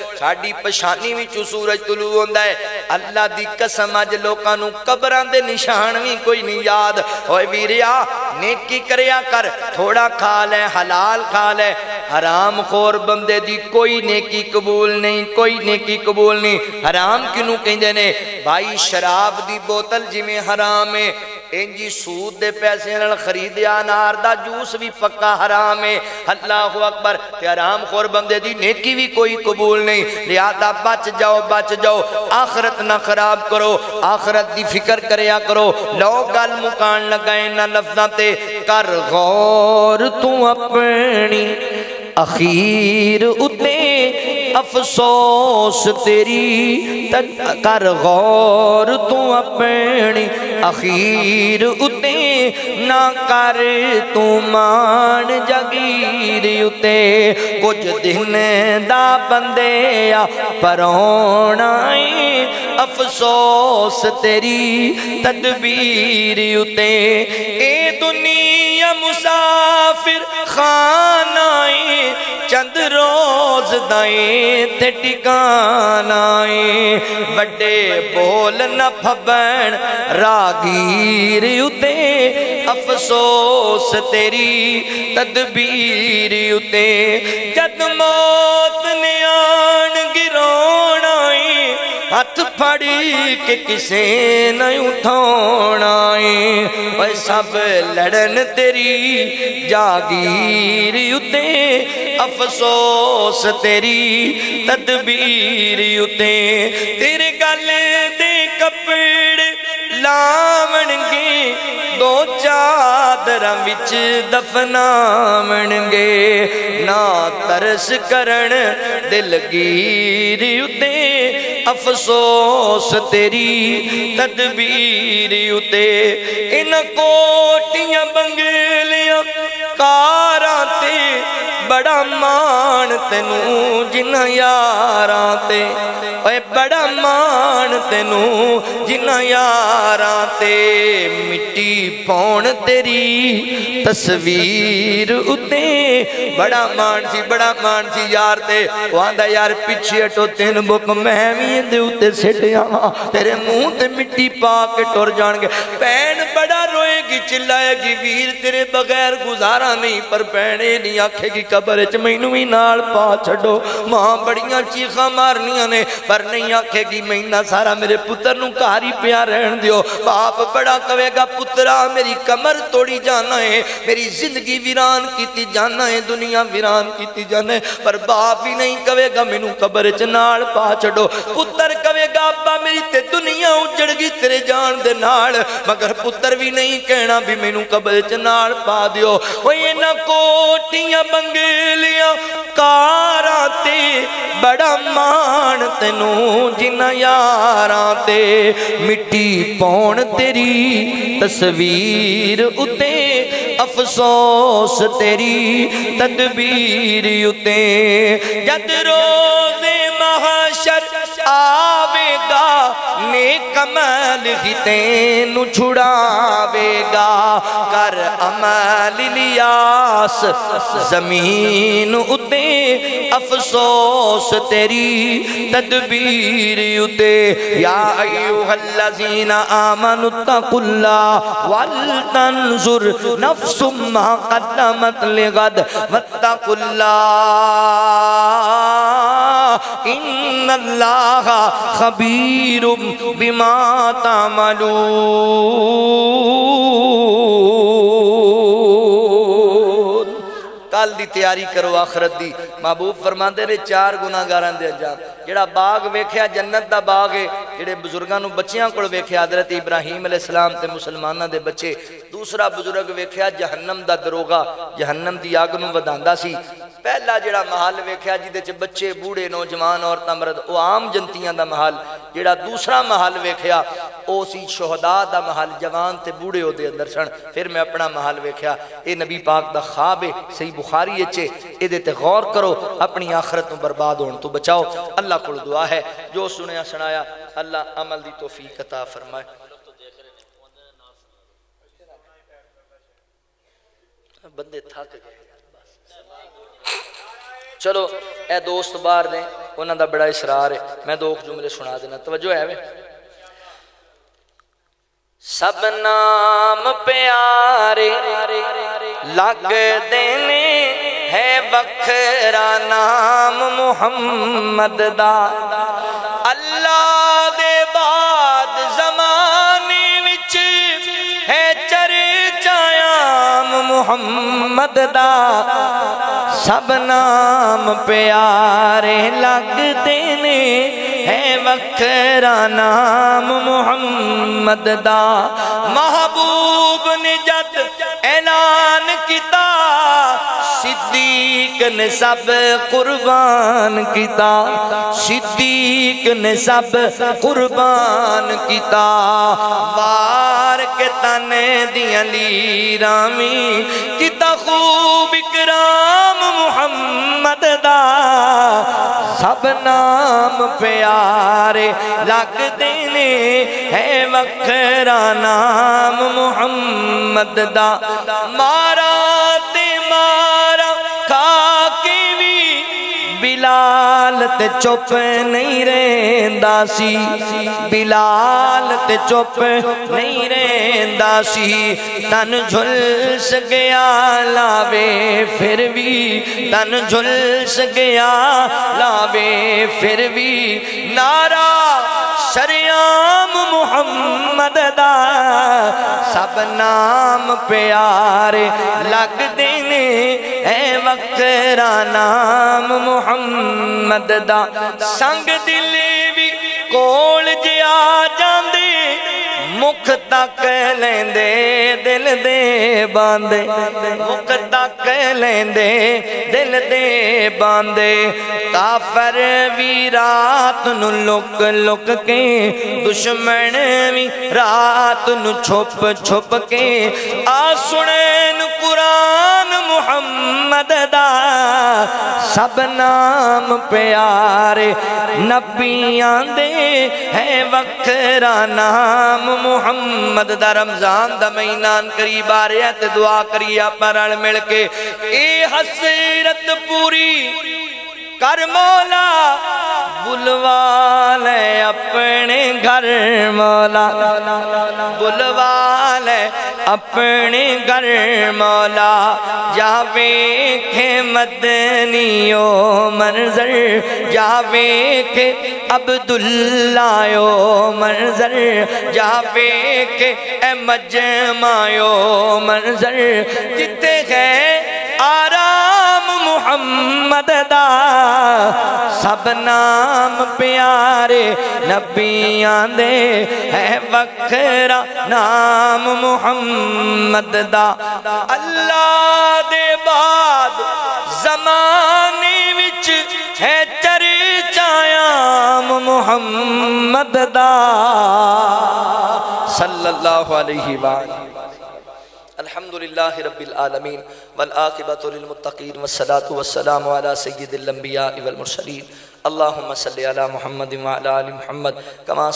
Speaker 2: साडी भी चू सूरज तुलू होंदा है। अल्लाह दी कसम अज लोकां नु कब्रां निशान भी कोई नहीं याद। ओए वीरिया नेकी कर, थोड़ा खा ले, हलाल खा ले। हराम खोर बंदे दी कोई नेकी कबूल नहीं, कोई नेकी कबूल नहीं। हराम किनू कहते ने? भाई, शराब दी बोतल जिमें हराम है इंजी सूद दे पैसे खरीदया, अनार दा जूस भी पक्का हराम है। अल्लाह अकबर, ते हराम खोर बंदे दी नेकी भी कोई कबूल नहीं। लिहाजा बच जाओ बच जाओ। आखरत ना खराब करो, आखरत दी फ़िक्र करया करो। लो गल मुकान लगा इन्होंने लफ्जा ते। कर गौर तू अपनी अखीर उते अफसोस तेरी कर गौर तू अपनी अखीर उते ना कर, तू मान जगीर उते। कुछ दिन दा बंदे आ परोना अफसोस तेरी तदबीर उते। ए दुनिया मुसाफिर खानाए चंद रोज दाए ते टिकानाए बड़े बोल न फबन रागीर उते अफसोस तेरी, तदबीर उते। जद मौत ने हथ फड़ी के किसे न उठाना सब लड़न तेरी जागीर उते, अफसोस तेरी तदबीर उते। तेरे गल दे कपड़े लावणगे, दो चादर बिच दफनावणगे ना तरस करण दिलगीर उते, अफसोस तेरी तदबीर उते। इन कोटियाँ बंगलियाँ, कारा ते बड़ा मान तेनू जिन्ना यारा बड़ा मान तेनू जिन्ना यारा मिट्टी पौन तेरी तस्वीर उते बड़ा मान सी बड़ा मान सी यार ते आंदा यार पिछे हटो तीन बुक मैं भी दे उत्ते सिट आवा तेरे मुँह ते मिट्टी पा के टुर जाणगे भैन बड़ा रोएगी चिल्लाएगी वीर तेरे बगैर गुजारा नहीं पर भैन नहीं आखेगी कबर च मैनू भी नाल पा छो माँ बड़िया चीखा मारनिया ने पर नहीं आखेगी महीना सारा मेरे पुत्र घर ही पिया रहन दियो बाप बड़ा कवेगा पुत्रा मेरी कमर तोड़ी जाना है मेरी ज़िंदगी वीरान की जाना है दुनिया वीरान की जाना है पर बाप भी नहीं कवेगा मैनू कबर च नाल पा छो पुत्र कवेगा अब्बा मेरी ते दुनिया उजड़ गई तेरे जान दे नाल मगर पुत्र भी नहीं कहना भी मैनू कबर च नाल पा दियो इन्होंने कोटियाँ बंगलियाँ कारा ते बड़ा मान तेनू जिन्ना यारा ते मिट्टी पौन तेरी तस्वीर उते अफसोस तेरी तदबीर उते जद रोज़े महाशर आवेगा ने कमल ही तेन छुड़ावेगा कर अमल लियास ज़मीन उते अफसोस तेरी तदबीर उते या अय्युहल्लज़ीना आमनु तकुल्ला वल तंजुर नफ्सुम मा कद्दमत लिगद वत्तकुल्ला इन्नल्लाह खबीरुम बिमा कल की तैयारी करो आखरत की महबूब फरमाते ने चार गुनागार के अंजाम जोड़ा बाग वेख्या जन्नत का बाग है जोड़े बजुर्गों बच्चों को वेख्या हज़रत इब्राहिम अलैहिस्सलाम ते मुसलमानों के बच्चे दूसरा बुज़ुर्ग वेख्या जहन्नम का दरोगा जहन्नम की अग न वधा पहला जड़ा महल वेख्या, जिद बच्चे, बूढ़े, नौजवान, औरत, मरद वो आम जनतियाँ का महल जड़ा दूसरा महल वेख्या वो सी शोहदा का महल, जवान तो बूढ़े वो अंदर सन। फिर मैं अपना महल वेख्या ये नबी पाक का खाब है सही बुखारी चे ये गौर करो, अपनी आखरत में बर्बाद होने तो बचाओ। अल्लाह को दुआ है, जो सुनया सुनाया अल्लाह अमल की तोफी कता फरमाए। बंदे थक गए। चलो, ए दोस्त बाहर ने उन्होंने बड़ा इसरार है। मैं दो जुमले सुना देना तवजो है वे। सब नाम प्यारे लग देने है बखरा नाम मुहम्मद दा। अल्लाह दे बाद जमाने विच है चर्चायाम मुहम्मद दा। सब नाम प्यारे लगते ने। है वखरा नाम मोहम्मद दा। महबूब ने जद ऐलान किता सिद्दीक ने सब कुर्बान किता सिद्दीक ने सब कुर्बान किता वार के तने दिया लीरामी किता खूब इकराम मुहम्मद दा। सब नाम प्यारे लगते ने है वखरा नाम मुहम्मद दा। मारा बिलाल ते चुप नहीं रहंदा सी। बिलाल ते चुप नहीं रहंदा सी। तन झुलस गया, लावे फिर भी। तन झुलस गया, लावे फिर भी। नारा शरियाम मुहम्मद दा। सब नाम प्यारे लग ने है वखरा नाम मुहम्मद दा। संग दिल भी कोल आ जांदे मुख तक लेंदे, दिल दे बांदे। मुख तक लेंदे, दिल दे बांदे। काफर भी रात नु लुक लुक के। दुश्मन भी रात नु छुप छुप के। आ सुनैन कुरान मुहम्मद दा। सब नाम प्यारे नबियाँ दे है वखरा नाम। मुहम्मद दा रमज़ान दा महीना करीब आ रहा ते दुआ करिए आप रल मिल के ए हसरत पूरी कर मौला। बुलवा ले अपने घर मौला। बुलवा ले अपने घर मौला। जावे खे मदनियो मंजर। जावे खे अब्दुल्लायो मंजर। जावे के मजमायो मंजर। जिते है आराम मुहम्मद दा सब नाम प्यारे नबियाँ दे है वखरा नाम मुहम्मद दा। अल्लाह दे बाद जमाने विच है चर्चायाम मुहम्मद दा। सल्लल्लाहु अलैहि वसल्लम। अल्हम्दुलिल्लाह रब्बिल आलमीन। वल आकिबतु लिल मुत्तकीन वस्सलातु वस्सलामु अला सय्यिदिल अंबिया वल मुरसलीन अल्लाहुम्मा सल्लि अला मुहम्मद व अला आलि मुहम्मद कमा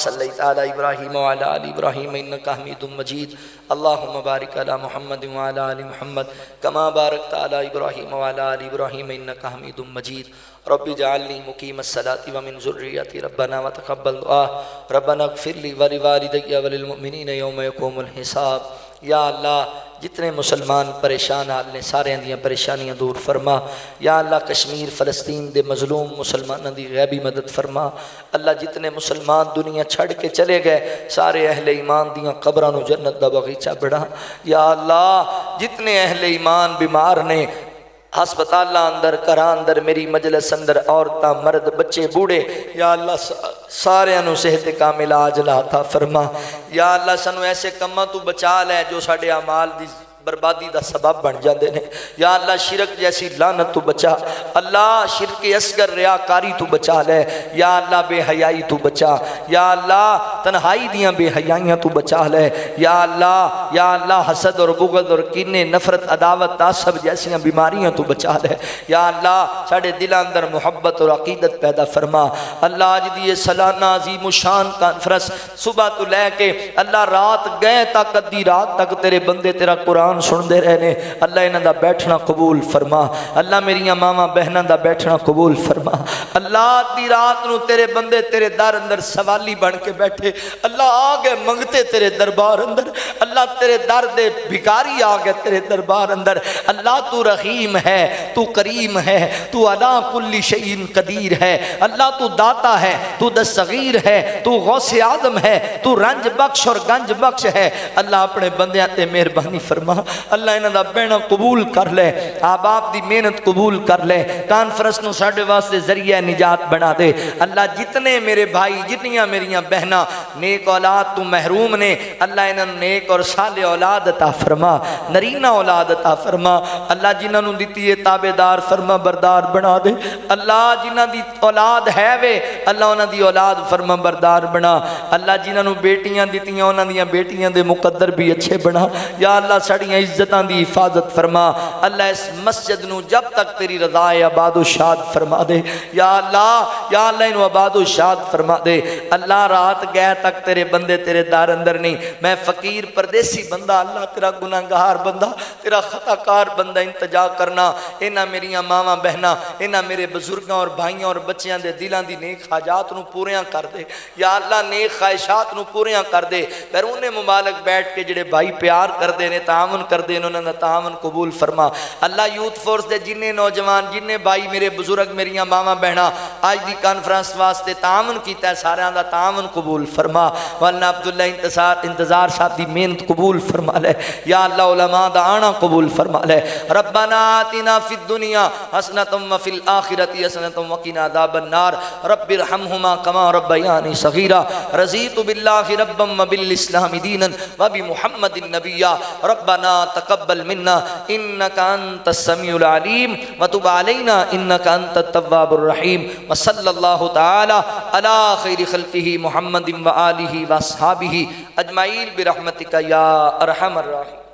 Speaker 2: अला इब्राहीम अला इब्राहीम इन्नका हमीदुम मजीद अल्लाहुम्मा बारिक आलि मुहम्मद कमा बारकत अला इब्राहीम अला इब्राहीम इन्नका हमीदुम मजीद रब्बी जालनी मुकीम सलाती व मिन ज़ुर्रियती रब्बना व तक़ब्बल दुआ रब्बना इग़फिर ली व लिवालिदैया व लिलमुमिनीन यौम यक़ूमुल हिसाब या अल्लाह, जितने मुसलमान परेशान हाल ने सारे दिया परेशानियाँ दूर फरमा। या अल्लाह, कश्मीर, फ़लस्तीन दे मजलूम मुसलमानों की गैबी मदद फरमा। अल्लाह, जितने मुसलमान दुनिया छड़ के चले गए, सारे अहले ईमान दियाँ कबरों जन्नत का बगीचा बढ़ा या अल्लाह, जितने अहले ईमान बीमार ने हस्पताल अंदर, घर अंदर, मेरी मजलस अंदर औरत, मर्द, बच्चे, बूढ़े। या अल्लाह सारियाँ सेहत का इलाज लाता फरमा। या अल्लाह सू ऐसे कमां तू बचा लै जो साढ़े अमाल की बर्बादी का सबब बन जाते हैं या अल्लाह, शिरक जैसी लानत तू बचा। अल्लाह, शिरक असगर रियाकारी तू बचा लै। या अल्लाह, बेहयाई तू बचा। या अल्लाह, तनहाई दियाँ बेहयाइयाँ तू बचा लै। या अल्लाह या अल्लाह, हसद और बुगद और किन्ने नफरत, अदावत, तासब जैसिया बीमारियाँ तू बचा लै। या अल्लाह, साढ़े दिल अंदर मुहब्बत और अकीदत पैदा फरमा। अल्लाह अज दी सलाना अजीम शान कॉन्फ्रेंस सुबह तो लैके अल्लाह रात गए तक, अद्धी रात तक तेरे बंदे, तेरा कुरान कुरान सुनते रहे ने अल्लाह इन्हों बैठना कबूल फरमा। अल्लाह मेरिया मावं बहनों का बैठना कबूल फरमा। अल्लाह की रात को तेरे बंदे तेरे दर अंदर सवाली बन के बैठे। अल्लाह आ गए मंगते तेरे दरबार अंदर। अल्लाह तेरे दर दे भिकारी आ गए तेरे दरबार अंदर। अल्लाह तू रहीम है, तू करीम है, तू अला कुल्ली शहीन कदीर है। अल्लाह तू दाता है, तू दसगीर है, तू गौसे आदम है, तू रंज बख्श और गंज बख्श है। अल्लाह अपने बंदियाँ ते मेहरबानी फरमा। अल्लाह इन्हों का बहना कबूल कर ले आप आप की मेहनत कबूल कर ले कानफ्रेंस ਨੂੰ ਸਾਡੇ ਵਾਸਤੇ ਜ਼ਰੀਆ ਨਿਜਾਤ ਬਣਾ ਦੇ ਅੱਲਾ ਜਿਤਨੇ ਮੇਰੇ ਭਾਈ ਜਿਤਨੀਆਂ ਮੇਰੀਆਂ ਬਹਿਨਾਂ नेक औलाद तू महरूम ने अल्लाह इन्होंने नेक और साले औलाद अता फरमा नरीना औलाद अता फरमा अल्लाह जिन्होंने दी है ताबेदार फरमा बरदार बना दे अल्लाह जिन्हों की औलाद है वे अल्लाह उन्होंने औलाद फरमा बरदार बना अल्लाह जिन्होंने बेटियां दित्तियां उन्होंने बेटियां के मुकद्दर भी अच्छे बना या अल्लाह साड़ियाँ इज्जतों की हिफाजत फरमा। अल्लाह इस मस्जिद न जब तक तेरी रजा है आबादो शाद फरमा दे, या अल्लाह या अल्लाह इन आबादो शाद फरमा दे। अल्लाह रात गए तक तेरे बंदे तेरे दार अंदर नहीं। मैं फकीर, परदेसी बंदा, अल्लाह तेरा गुनागार बंदा, तेरा खताकार बंदा इंतजा करना। इन्हों मेरिया मावं बहना, इन्हों मेरे बजुर्गों और भाइयों और बच्चों के दिलों की नेक हाजात पूरिया कर दे। या अल्लाह नेक ख्वाहिशात पूरिया कर दे। फिर उन्हें मुबालक बैठ के जोड़े भाई प्यार करते हैं तावन करते हैं उन्होंने तावन कबूल फरमा। अल्लाह यूथ फोर्स के जिन्हें नौजवान, जिन्हें भाई मेरे बजुर्ग, मेरिया मावं बहना अज की कॉन्फ्रेंस वास्ते तावन किया सारे का तावन कबूल फरमा। वालना अब्दुल्ला इंतज़ार इंतज़ार साहब की मेहनत कबूल फरमा ले। या अल्लाह उलमा दा आना कबूल फरमा ले। रब्बना आतिना फिद दुनिया हसनतम व फिल आखिरती हसनतम वकीना अदाबन नार। रब्बिर हमहुमा कमा रब्बयानी सगीरा। रजीतु बिल्लाहि रब्बम व बिल इस्लाम दीनन व बि मुहम्मदिन नबिया। रब्बना तकब्बल मिन्ना इन्नका अंतस समीउल अलीम व तुब अलैना इन्नका अंतत तव्वाबुर रहीम व सल्लल्लाहु तआला अला खैर खल्किही मुहम्मदिन व आलिही व असहाबिही अजमाइल बिरहमतिका या अरहमर राहिम